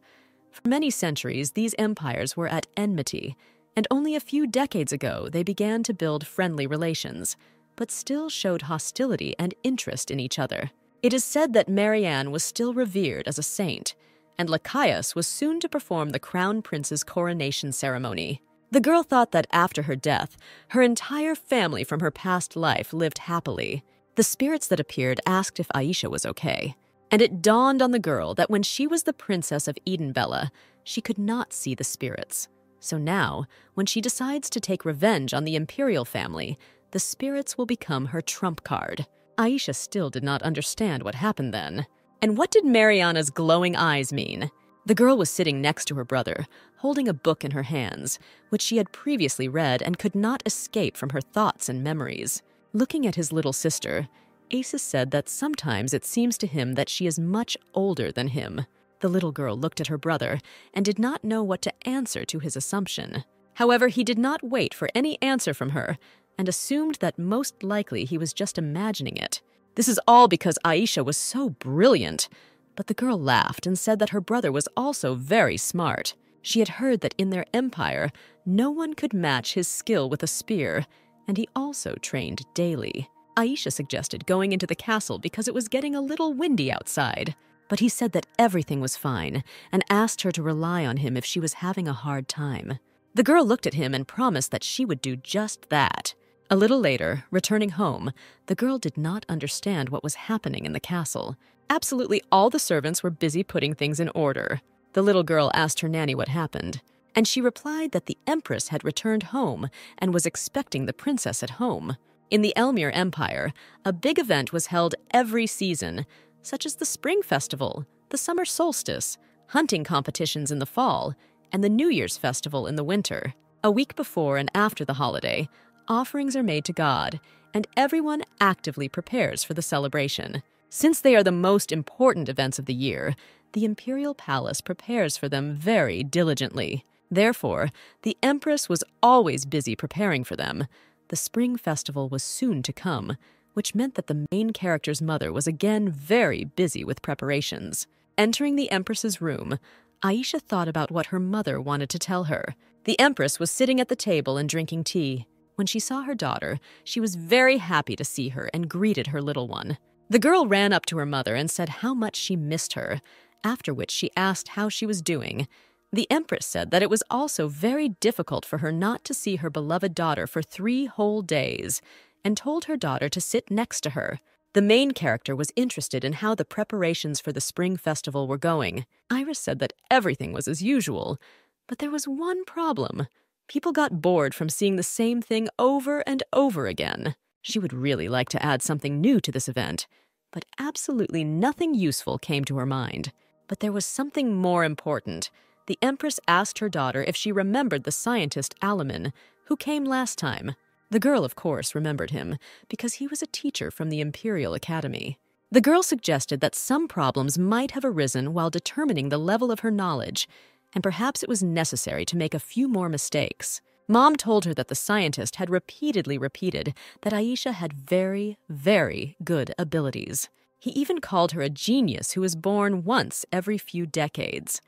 For many centuries, these empires were at enmity, and only a few decades ago they began to build friendly relations, but still showed hostility and interest in each other. It is said that Marianne was still revered as a saint, and Lachias was soon to perform the crown prince's coronation ceremony. The girl thought that after her death, her entire family from her past life lived happily. The spirits that appeared asked if Aisha was okay and it dawned on the girl that when she was the princess of Edenbella, she could not see the spirits. So now, when she decides to take revenge on the imperial family, the spirits will become her trump card. Aisha still did not understand what happened then. And what did Marianne's glowing eyes mean? The girl was sitting next to her brother, holding a book in her hands, which she had previously read and could not escape from her thoughts and memories. Looking at his little sister, Isis said that sometimes it seems to him that she is much older than him. The little girl looked at her brother and did not know what to answer to his assumption. However, he did not wait for any answer from her and assumed that most likely he was just imagining it. This is all because Aisha was so brilliant. But the girl laughed and said that her brother was also very smart. She had heard that in their empire, no one could match his skill with a spear, and he also trained daily. Aisha suggested going into the castle because it was getting a little windy outside. But he said that everything was fine and asked her to rely on him if she was having a hard time. The girl looked at him and promised that she would do just that. A little later, returning home, the girl did not understand what was happening in the castle. Absolutely all the servants were busy putting things in order. The little girl asked her nanny what happened, and she replied that the empress had returned home and was expecting the princess at home. In the Elmir Empire, a big event was held every season, such as the Spring Festival, the Summer Solstice, hunting competitions in the fall, and the New Year's Festival in the winter. A week before and after the holiday, offerings are made to God, and everyone actively prepares for the celebration. Since they are the most important events of the year, the imperial palace prepares for them very diligently. Therefore, the empress was always busy preparing for them, the spring festival was soon to come, which meant that the main character's mother was again very busy with preparations. Entering the Empress's room, Aisha thought about what her mother wanted to tell her. The Empress was sitting at the table and drinking tea. When she saw her daughter, she was very happy to see her and greeted her little one. The girl ran up to her mother and said how much she missed her, after which she asked how she was doing the Empress said that it was also very difficult for her not to see her beloved daughter for three whole days, and told her daughter to sit next to her. The main character was interested in how the preparations for the spring festival were going. Iris said that everything was as usual, But there was one problem. People got bored from seeing the same thing over and over again. She would really like to add something new to this event, but absolutely nothing useful came to her mind. But there was something more important. The Empress asked her daughter if she remembered the scientist Alaman, who came last time. The girl, of course, remembered him, because he was a teacher from the Imperial Academy. The girl suggested that some problems might have arisen while determining the level of her knowledge, and perhaps it was necessary to make a few more mistakes. Mom told her that the scientist had repeatedly repeated that Aisha had very, very good abilities. He even called her a genius who was born once every few decades.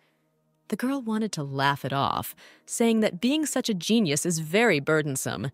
The girl wanted to laugh it off, saying that being such a genius is very burdensome,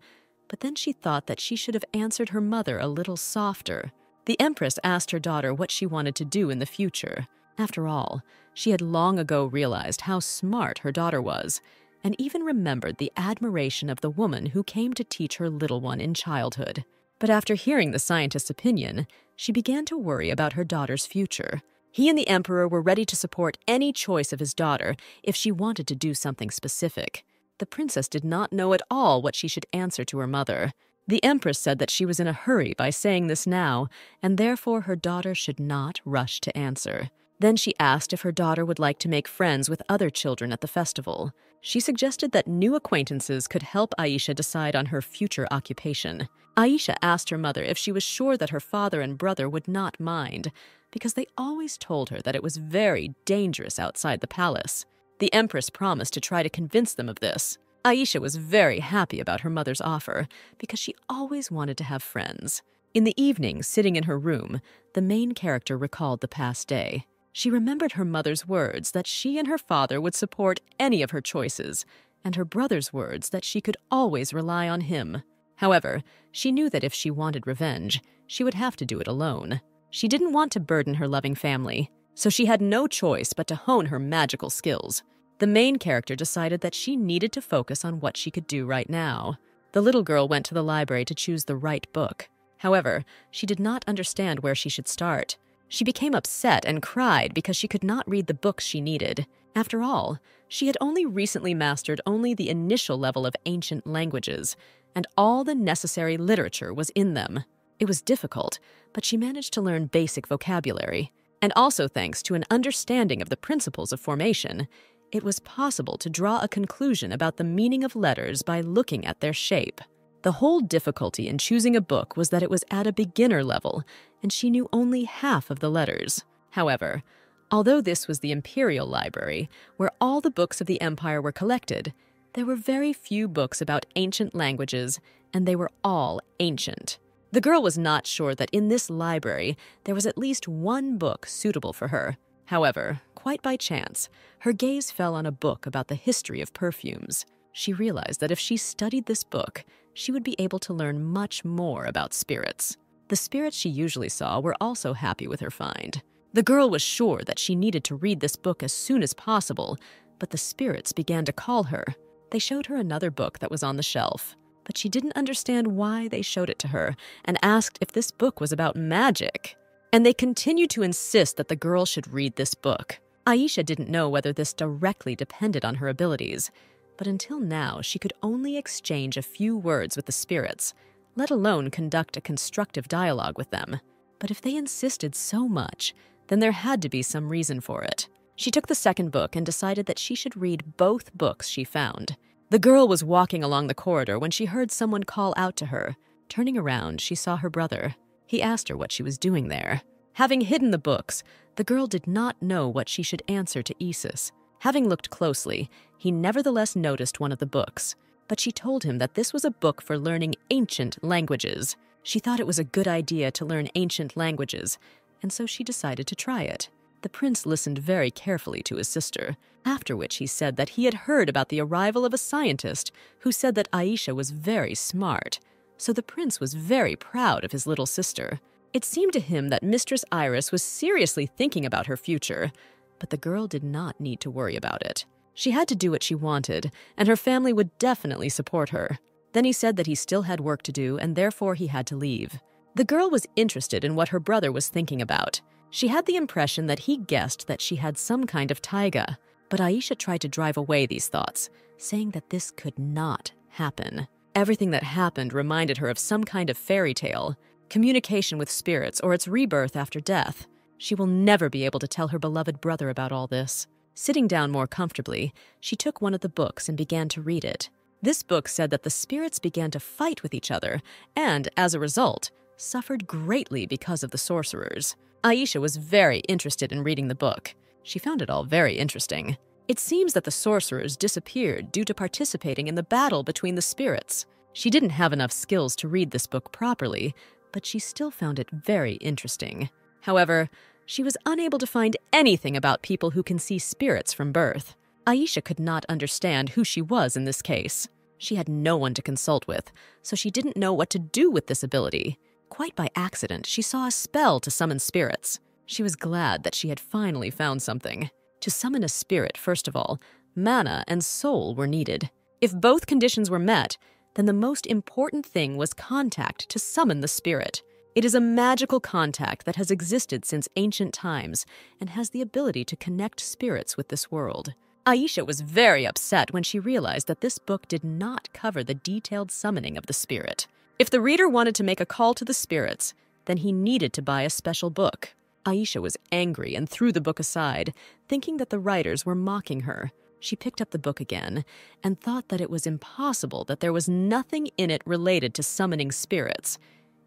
but then she thought that she should have answered her mother a little softer. The Empress asked her daughter what she wanted to do in the future. After all, she had long ago realized how smart her daughter was, and even remembered the admiration of the woman who came to teach her little one in childhood. But after hearing the scientist's opinion, she began to worry about her daughter's future. He and the Emperor were ready to support any choice of his daughter if she wanted to do something specific. The princess did not know at all what she should answer to her mother. The Empress said that she was in a hurry by saying this now, and therefore her daughter should not rush to answer. Then she asked if her daughter would like to make friends with other children at the festival. She suggested that new acquaintances could help Aisha decide on her future occupation. Aisha asked her mother if she was sure that her father and brother would not mind, because they always told her that it was very dangerous outside the palace. The Empress promised to try to convince them of this. Aisha was very happy about her mother's offer because she always wanted to have friends. In the evening, sitting in her room, the main character recalled the past day. She remembered her mother's words that she and her father would support any of her choices, and her brother's words that she could always rely on him. However, she knew that if she wanted revenge, she would have to do it alone. She didn't want to burden her loving family, so she had no choice but to hone her magical skills. The main character decided that she needed to focus on what she could do right now. The little girl went to the library to choose the right book. However, she did not understand where she should start. She became upset and cried because she could not read the books she needed. After all, she had only recently mastered only the initial level of ancient languages, and all the necessary literature was in them. It was difficult, but she managed to learn basic vocabulary. And also thanks to an understanding of the principles of formation, it was possible to draw a conclusion about the meaning of letters by looking at their shape. The whole difficulty in choosing a book was that it was at a beginner level, and she knew only half of the letters. However, although this was the Imperial Library, where all the books of the Empire were collected, there were very few books about ancient languages, and they were all ancient. The girl was not sure that in this library there was at least one book suitable for her. However, quite by chance, her gaze fell on a book about the history of perfumes. She realized that if she studied this book, she would be able to learn much more about spirits. The spirits she usually saw were also happy with her find. The girl was sure that she needed to read this book as soon as possible, but the spirits began to call her. They showed her another book that was on the shelf, but she didn't understand why they showed it to her and asked if this book was about magic. And they continued to insist that the girl should read this book. Aisha didn't know whether this directly depended on her abilities, but until now she could only exchange a few words with the spirits, let alone conduct a constructive dialogue with them. But if they insisted so much, then there had to be some reason for it. She took the second book and decided that she should read both books she found. The girl was walking along the corridor when she heard someone call out to her. Turning around, she saw her brother. He asked her what she was doing there. Having hidden the books, the girl did not know what she should answer to Isis. Having looked closely, he nevertheless noticed one of the books, but she told him that this was a book for learning ancient languages. She thought it was a good idea to learn ancient languages, and so she decided to try it. The prince listened very carefully to his sister, after which he said that he had heard about the arrival of a scientist who said that Aisha was very smart. So the prince was very proud of his little sister. It seemed to him that Mistress Iris was seriously thinking about her future, but the girl did not need to worry about it. She had to do what she wanted, and her family would definitely support her. Then he said that he still had work to do, and therefore he had to leave. The girl was interested in what her brother was thinking about. She had the impression that he guessed that she had some kind of taiga, But Aisha tried to drive away these thoughts, saying that this could not happen. Everything that happened reminded her of some kind of fairy tale, communication with spirits, or its rebirth after death. She will never be able to tell her beloved brother about all this. Sitting down more comfortably, she took one of the books and began to read it. This book said that the spirits began to fight with each other and, as a result, suffered greatly because of the sorcerers. Aisha was very interested in reading the book. She found it all very interesting. It seems that the sorcerers disappeared due to participating in the battle between the spirits. She didn't have enough skills to read this book properly, but she still found it very interesting. However, she was unable to find anything about people who can see spirits from birth. Aisha could not understand who she was in this case. She had no one to consult with, so she didn't know what to do with this ability. Quite by accident, she saw a spell to summon spirits. She was glad that she had finally found something. To summon a spirit, first of all, mana and soul were needed. If both conditions were met, then the most important thing was contact to summon the spirit. It is a magical contact that has existed since ancient times and has the ability to connect spirits with this world. Aisha was very upset when she realized that this book did not cover the detailed summoning of the spirit. If the reader wanted to make a call to the spirits, then he needed to buy a special book. Aisha was angry and threw the book aside, thinking that the writers were mocking her. She picked up the book again and thought that it was impossible that there was nothing in it related to summoning spirits.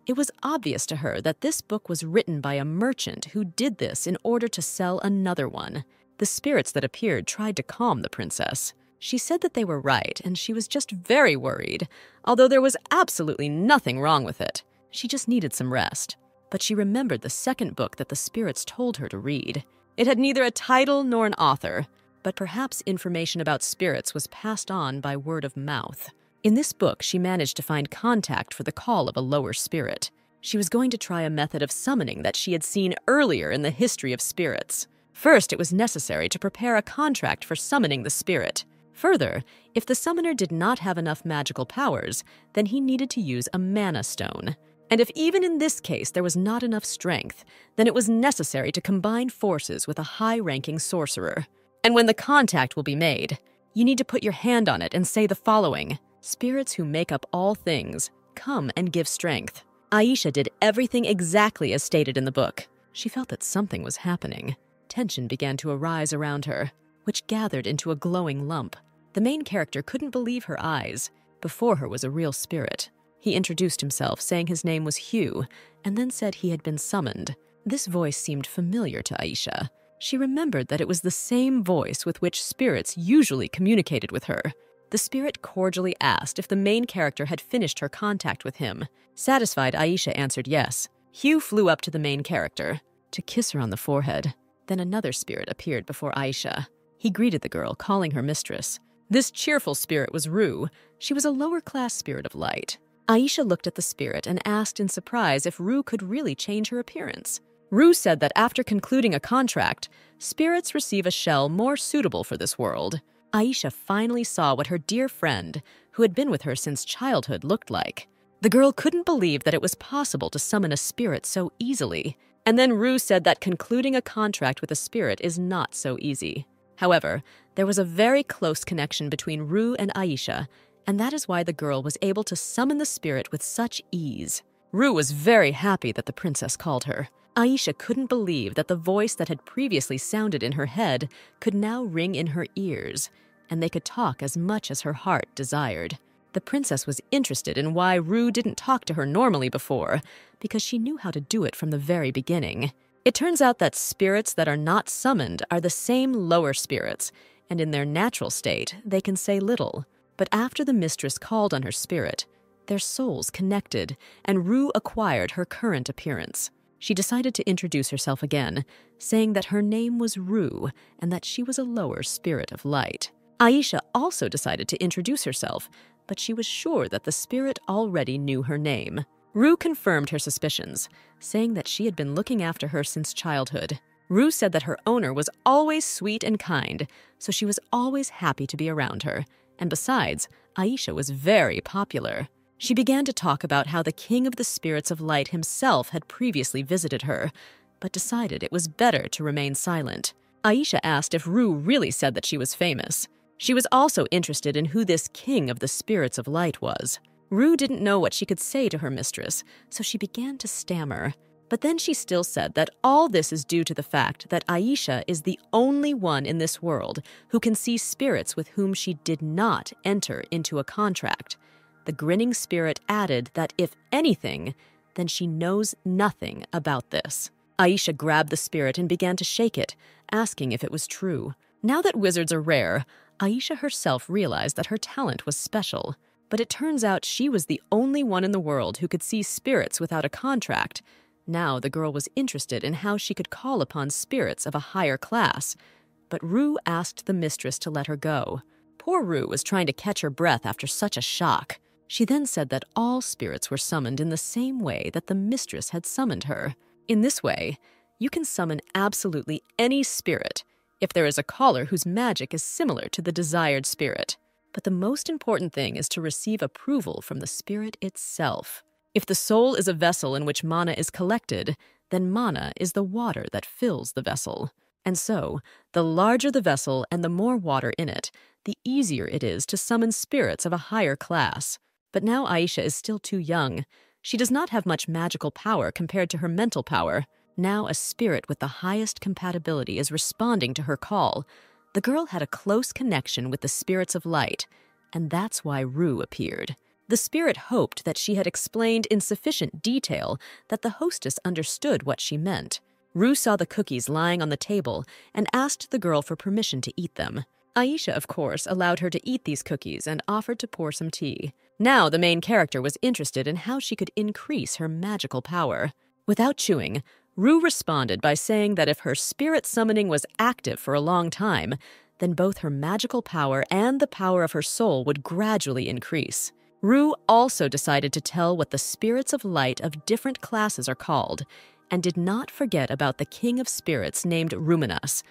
It was obvious to her that this book was written by a merchant who did this in order to sell another one. The spirits that appeared tried to calm the princess. She said that they were right, and she was just very worried, although there was absolutely nothing wrong with it. She just needed some rest. But she remembered the second book that the spirits told her to read. It had neither a title nor an author, but perhaps information about spirits was passed on by word of mouth. In this book, she managed to find contact for the call of a lower spirit. She was going to try a method of summoning that she had seen earlier in the history of spirits. First, it was necessary to prepare a contract for summoning the spirit. Further, if the summoner did not have enough magical powers, then he needed to use a mana stone. And if even in this case there was not enough strength, then it was necessary to combine forces with a high ranking sorcerer. And when the contact will be made, you need to put your hand on it and say the following Spirits who make up all things come and give strength. Aisha did everything exactly as stated in the book. She felt that something was happening. Tension began to arise around her, which gathered into a glowing lump. The main character couldn't believe her eyes. Before her was a real spirit. He introduced himself, saying his name was Hugh, and then said he had been summoned. This voice seemed familiar to Aisha. She remembered that it was the same voice with which spirits usually communicated with her. The spirit cordially asked if the main character had finished her contact with him. Satisfied, Aisha answered yes. Hugh flew up to the main character to kiss her on the forehead. Then another spirit appeared before Aisha. He greeted the girl, calling her mistress. This cheerful spirit was Rue. She was a lower class spirit of light. Aisha looked at the spirit and asked in surprise if Rue could really change her appearance. Rue said that after concluding a contract, spirits receive a shell more suitable for this world. Aisha finally saw what her dear friend, who had been with her since childhood, looked like. The girl couldn't believe that it was possible to summon a spirit so easily. And then Rue said that concluding a contract with a spirit is not so easy. However, there was a very close connection between Rue and Aisha, and that is why the girl was able to summon the spirit with such ease. Rue was very happy that the princess called her. Aisha couldn't believe that the voice that had previously sounded in her head could now ring in her ears, and they could talk as much as her heart desired. The princess was interested in why Rue didn't talk to her normally before, because she knew how to do it from the very beginning. It turns out that spirits that are not summoned are the same lower spirits, and in their natural state, they can say little. But after the mistress called on her spirit, their souls connected, and Rue acquired her current appearance. She decided to introduce herself again, saying that her name was Rue and that she was a lower spirit of light. Aisha also decided to introduce herself, but she was sure that the spirit already knew her name. Rue confirmed her suspicions, saying that she had been looking after her since childhood. Rue said that her owner was always sweet and kind, so she was always happy to be around her. And besides, Aisha was very popular. She began to talk about how the King of the Spirits of Light himself had previously visited her, but decided it was better to remain silent. Aisha asked if Rue really said that she was famous. She was also interested in who this king of the spirits of light was. Rue didn't know what she could say to her mistress, so she began to stammer. But then she still said that all this is due to the fact that Aisha is the only one in this world who can see spirits with whom she did not enter into a contract. The grinning spirit added that if anything, then she knows nothing about this. Aisha grabbed the spirit and began to shake it, asking if it was true. Now that wizards are rare, Aisha herself realized that her talent was special. But it turns out she was the only one in the world who could see spirits without a contract, now the girl was interested in how she could call upon spirits of a higher class, but Rue asked the mistress to let her go. Poor Rue was trying to catch her breath after such a shock. She then said that all spirits were summoned in the same way that the mistress had summoned her. In this way, you can summon absolutely any spirit if there is a caller whose magic is similar to the desired spirit. But the most important thing is to receive approval from the spirit itself. If the soul is a vessel in which mana is collected, then mana is the water that fills the vessel. And so, the larger the vessel and the more water in it, the easier it is to summon spirits of a higher class. But now Aisha is still too young. She does not have much magical power compared to her mental power. Now a spirit with the highest compatibility is responding to her call. The girl had a close connection with the spirits of light, and that's why Rue appeared. The spirit hoped that she had explained in sufficient detail that the hostess understood what she meant. Rue saw the cookies lying on the table and asked the girl for permission to eat them. Aisha, of course, allowed her to eat these cookies and offered to pour some tea. Now the main character was interested in how she could increase her magical power. Without chewing, Rue responded by saying that if her spirit summoning was active for a long time, then both her magical power and the power of her soul would gradually increase. Rue also decided to tell what the spirits of light of different classes are called, and did not forget about the king of spirits named Ruminas,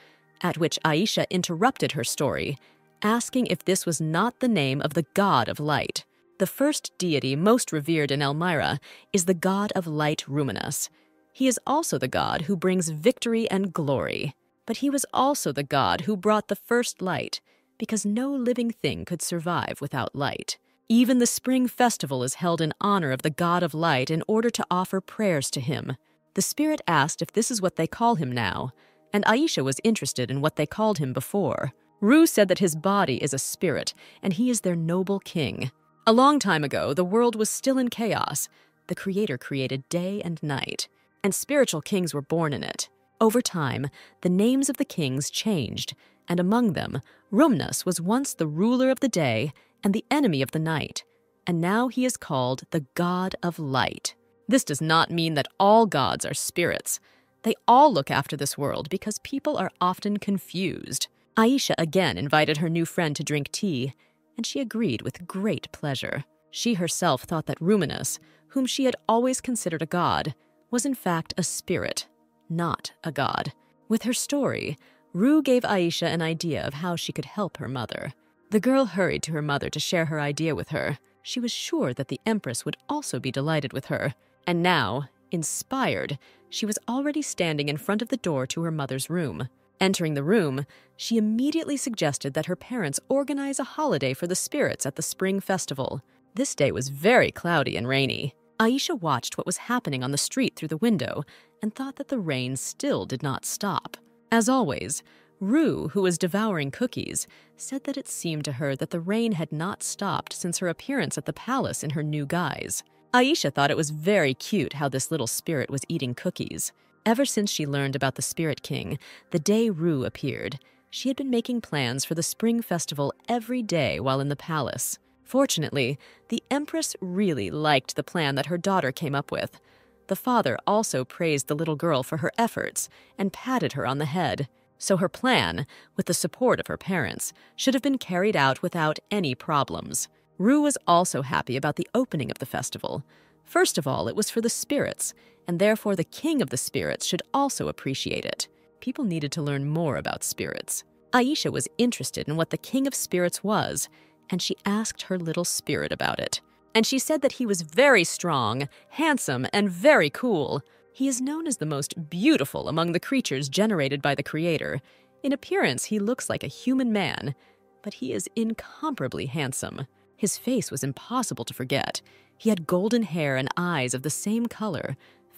at which Aisha interrupted her story, asking if this was not the name of the god of light. The first deity most revered in Elmira is the god of light Ruminas. He is also the god who brings victory and glory. But he was also the god who brought the first light, because no living thing could survive without light. Even the spring festival is held in honor of the God of light in order to offer prayers to him. The spirit asked if this is what they call him now, and Aisha was interested in what they called him before. Rue said that his body is a spirit, and he is their noble king. A long time ago, the world was still in chaos. The Creator created day and night, and spiritual kings were born in it. Over time, the names of the kings changed, and among them, Rumnus was once the ruler of the day and the enemy of the night, and now he is called the God of Light. This does not mean that all gods are spirits. They all look after this world because people are often confused. Aisha again invited her new friend to drink tea, and she agreed with great pleasure. She herself thought that Ruminus, whom she had always considered a god, was in fact a spirit, not a god. With her story, Rue gave Aisha an idea of how she could help her mother. The girl hurried to her mother to share her idea with her. She was sure that the Empress would also be delighted with her. And now, inspired, she was already standing in front of the door to her mother's room. Entering the room, she immediately suggested that her parents organize a holiday for the spirits at the spring festival. This day was very cloudy and rainy. Aisha watched what was happening on the street through the window and thought that the rain still did not stop. As always, Rue, who was devouring cookies, said that it seemed to her that the rain had not stopped since her appearance at the palace in her new guise. Aisha thought it was very cute how this little spirit was eating cookies. Ever since she learned about the Spirit King, the day Rue appeared, she had been making plans for the spring festival every day while in the palace. Fortunately, the Empress really liked the plan that her daughter came up with. The father also praised the little girl for her efforts and patted her on the head. So her plan, with the support of her parents, should have been carried out without any problems. Rue was also happy about the opening of the festival. First of all, it was for the spirits, and therefore the king of the spirits should also appreciate it. People needed to learn more about spirits. Aisha was interested in what the king of spirits was, and she asked her little spirit about it. And she said that he was very strong, handsome, and very cool. He is known as the most beautiful among the creatures generated by the Creator, In appearance, he looks like a human man, but he is incomparably handsome. His face was impossible to forget. He had golden hair and eyes of the same color,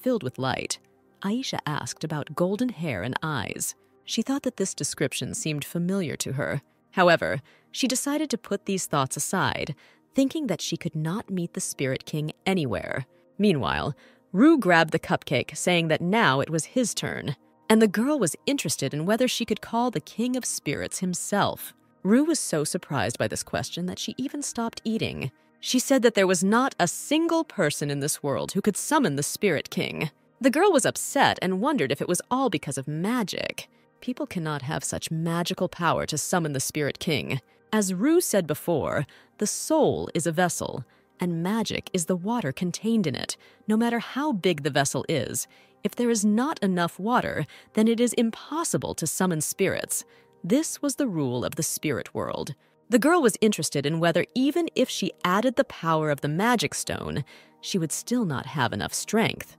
filled with light. Aisha asked about golden hair and eyes. She thought that this description seemed familiar to her. However, she decided to put these thoughts aside, thinking that she could not meet the Spirit King anywhere. Meanwhile, Rue grabbed the cupcake, saying that now it was his turn, and the girl was interested in whether she could call the King of Spirits himself. Rue was so surprised by this question that she even stopped eating. She said that there was not a single person in this world who could summon the Spirit King. The girl was upset and wondered if it was all because of magic. People cannot have such magical power to summon the Spirit King. As Rue said before, the soul is a vessel, and magic is the water contained in it, no matter how big the vessel is. If there is not enough water, then it is impossible to summon spirits. This was the rule of the spirit world. The girl was interested in whether, even if she added the power of the magic stone, she would still not have enough strength.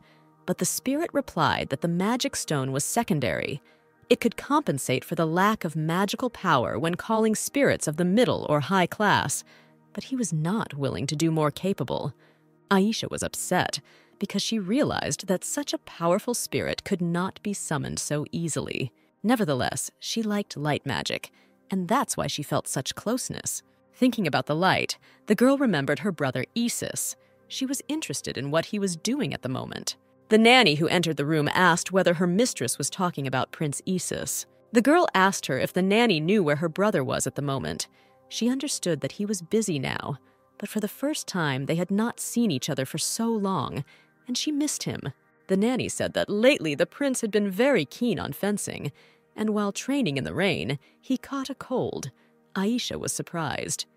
But the spirit replied that the magic stone was secondary. It could compensate for the lack of magical power when calling spirits of the middle or high class, but he was not willing to do more capable. Aisha was upset because she realized that such a powerful spirit could not be summoned so easily. Nevertheless, she liked light magic, and that's why she felt such closeness. Thinking about the light, the girl remembered her brother Isis. She was interested in what he was doing at the moment. The nanny who entered the room asked whether her mistress was talking about Prince Isis. The girl asked her if the nanny knew where her brother was at the moment. She understood that he was busy now, but for the first time they had not seen each other for so long, and she missed him. The nanny said that lately the prince had been very keen on fencing, and while training in the rain, he caught a cold. Aisha was surprised.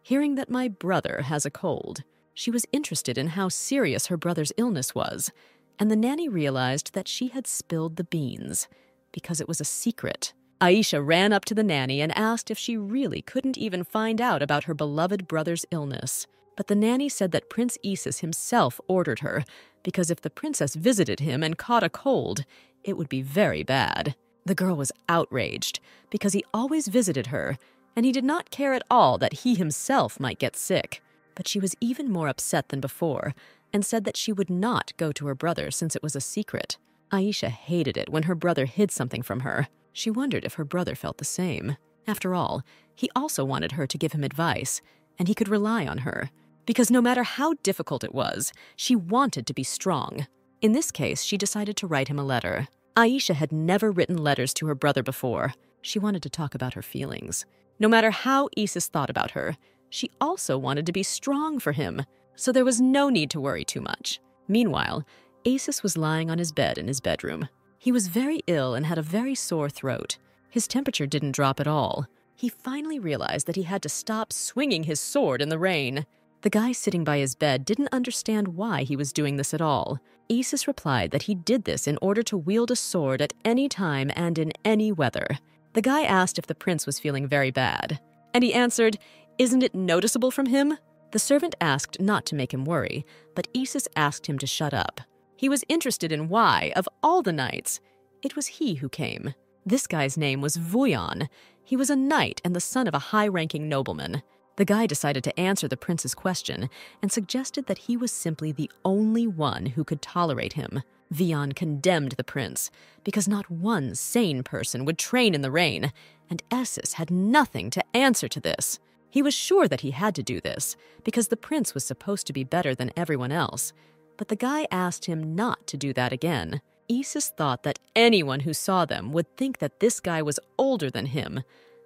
Hearing that my brother has a cold, she was interested in how serious her brother's illness was and the nanny realized that she had spilled the beans because it was a secret. Aisha ran up to the nanny and asked if she really couldn't even find out about her beloved brother's illness. But the nanny said that Prince Isis himself ordered her, because if the princess visited him and caught a cold, it would be very bad. The girl was outraged, because he always visited her, and he did not care at all that he himself might get sick. But she was even more upset than before, and said that she would not go to her brother since it was a secret. Aisha hated it when her brother hid something from her. She wondered if her brother felt the same. After all, he also wanted her to give him advice, and he could rely on her. Because no matter how difficult it was, she wanted to be strong. In this case, she decided to write him a letter. Aisha had never written letters to her brother before. She wanted to talk about her feelings. No matter how Isis thought about her, she also wanted to be strong for him so there was no need to worry too much. Meanwhile, Isis was lying on his bed in his bedroom. He was very ill and had a very sore throat. His temperature didn't drop at all. He finally realized that he had to stop swinging his sword in the rain. The guy sitting by his bed didn't understand why he was doing this at all. Isis replied that he did this in order to wield a sword at any time and in any weather. The guy asked if the prince was feeling very bad, and he answered, Isn't it noticeable from him? The servant asked not to make him worry, but Isis asked him to shut up. He was interested in why, of all the knights, it was he who came. This guy's name was Vian. He was a knight and the son of a high ranking nobleman. The guy decided to answer the prince's question and suggested that he was simply the only one who could tolerate him. Vian condemned the prince because not one sane person would train in the rain, and Isis had nothing to answer to this. He was sure that he had to do this, because the prince was supposed to be better than everyone else. But the guy asked him not to do that again. Isis thought that anyone who saw them would think that this guy was older than him,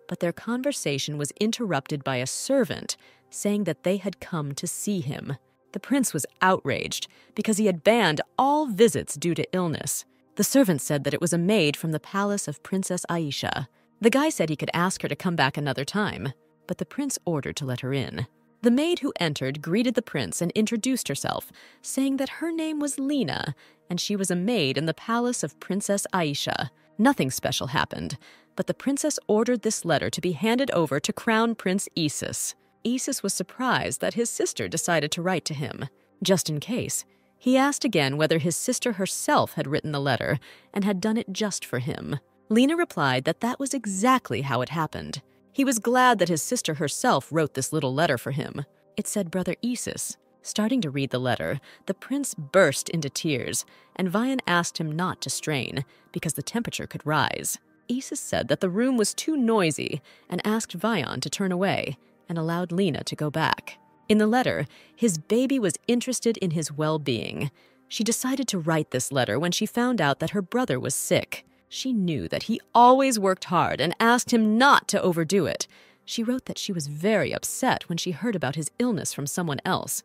but their conversation was interrupted by a servant saying that they had come to see him. The prince was outraged because he had banned all visits due to illness. The servant said that it was a maid from the palace of Princess Aisha. The guy said he could ask her to come back another time but the prince ordered to let her in. The maid who entered greeted the prince and introduced herself, saying that her name was Lena and she was a maid in the palace of Princess Aisha. Nothing special happened, but the princess ordered this letter to be handed over to Crown Prince Isis. Isis was surprised that his sister decided to write to him. Just in case, he asked again whether his sister herself had written the letter and had done it just for him. Lena replied that that was exactly how it happened. He was glad that his sister herself wrote this little letter for him. It said Brother Isis. Starting to read the letter, the prince burst into tears, and Vian asked him not to strain, because the temperature could rise. Isis said that the room was too noisy and asked Vian to turn away and allowed Lena to go back. In the letter, his baby was interested in his well being. She decided to write this letter when she found out that her brother was sick. She knew that he always worked hard and asked him not to overdo it. She wrote that she was very upset when she heard about his illness from someone else.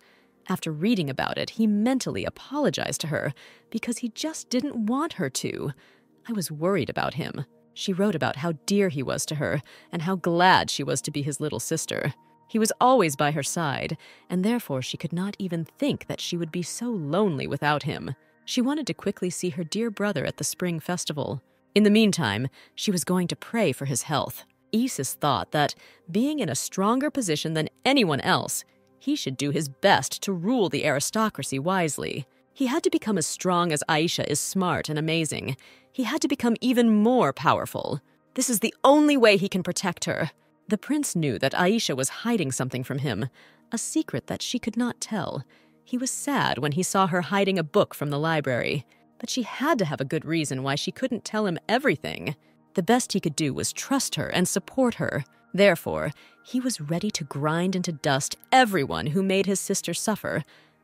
After reading about it, he mentally apologized to her because he just didn't want her to. I was worried about him. She wrote about how dear he was to her and how glad she was to be his little sister. He was always by her side, and therefore she could not even think that she would be so lonely without him. She wanted to quickly see her dear brother at the spring festival. In the meantime, she was going to pray for his health. Isis thought that, being in a stronger position than anyone else, he should do his best to rule the aristocracy wisely. He had to become as strong as Aisha is smart and amazing. He had to become even more powerful. This is the only way he can protect her. The prince knew that Aisha was hiding something from him, a secret that she could not tell. He was sad when he saw her hiding a book from the library, but she had to have a good reason why she couldn't tell him everything. The best he could do was trust her and support her. Therefore, he was ready to grind into dust everyone who made his sister suffer,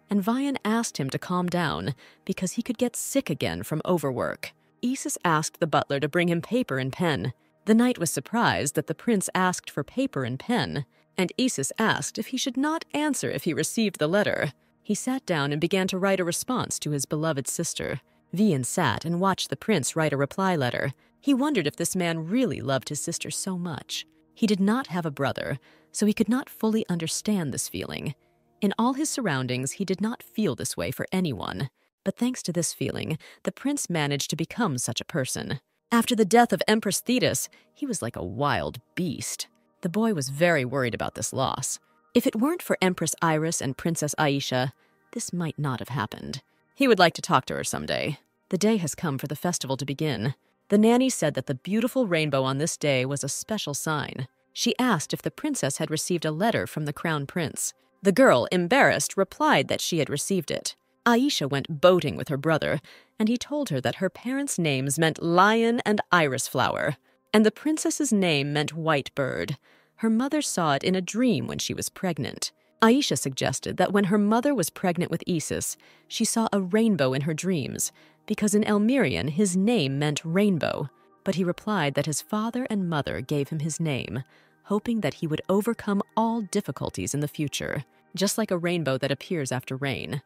and Vian asked him to calm down because he could get sick again from overwork. Isis asked the butler to bring him paper and pen. The knight was surprised that the prince asked for paper and pen, and Isis asked if he should not answer if he received the letter. He sat down and began to write a response to his beloved sister. Vian sat and watched the prince write a reply letter. He wondered if this man really loved his sister so much. He did not have a brother, so he could not fully understand this feeling. In all his surroundings, he did not feel this way for anyone. But thanks to this feeling, the prince managed to become such a person. After the death of Empress Thetis, he was like a wild beast. The boy was very worried about this loss. If it weren't for Empress Iris and Princess Aisha, this might not have happened. He would like to talk to her someday. The day has come for the festival to begin. The nanny said that the beautiful rainbow on this day was a special sign. She asked if the princess had received a letter from the crown prince. The girl, embarrassed, replied that she had received it. Aisha went boating with her brother, and he told her that her parents' names meant lion and iris flower, and the princess's name meant white bird. Her mother saw it in a dream when she was pregnant. Aisha suggested that when her mother was pregnant with Isis, she saw a rainbow in her dreams, because in Elmirian his name meant rainbow. But he replied that his father and mother gave him his name, hoping that he would overcome all difficulties in the future, just like a rainbow that appears after rain.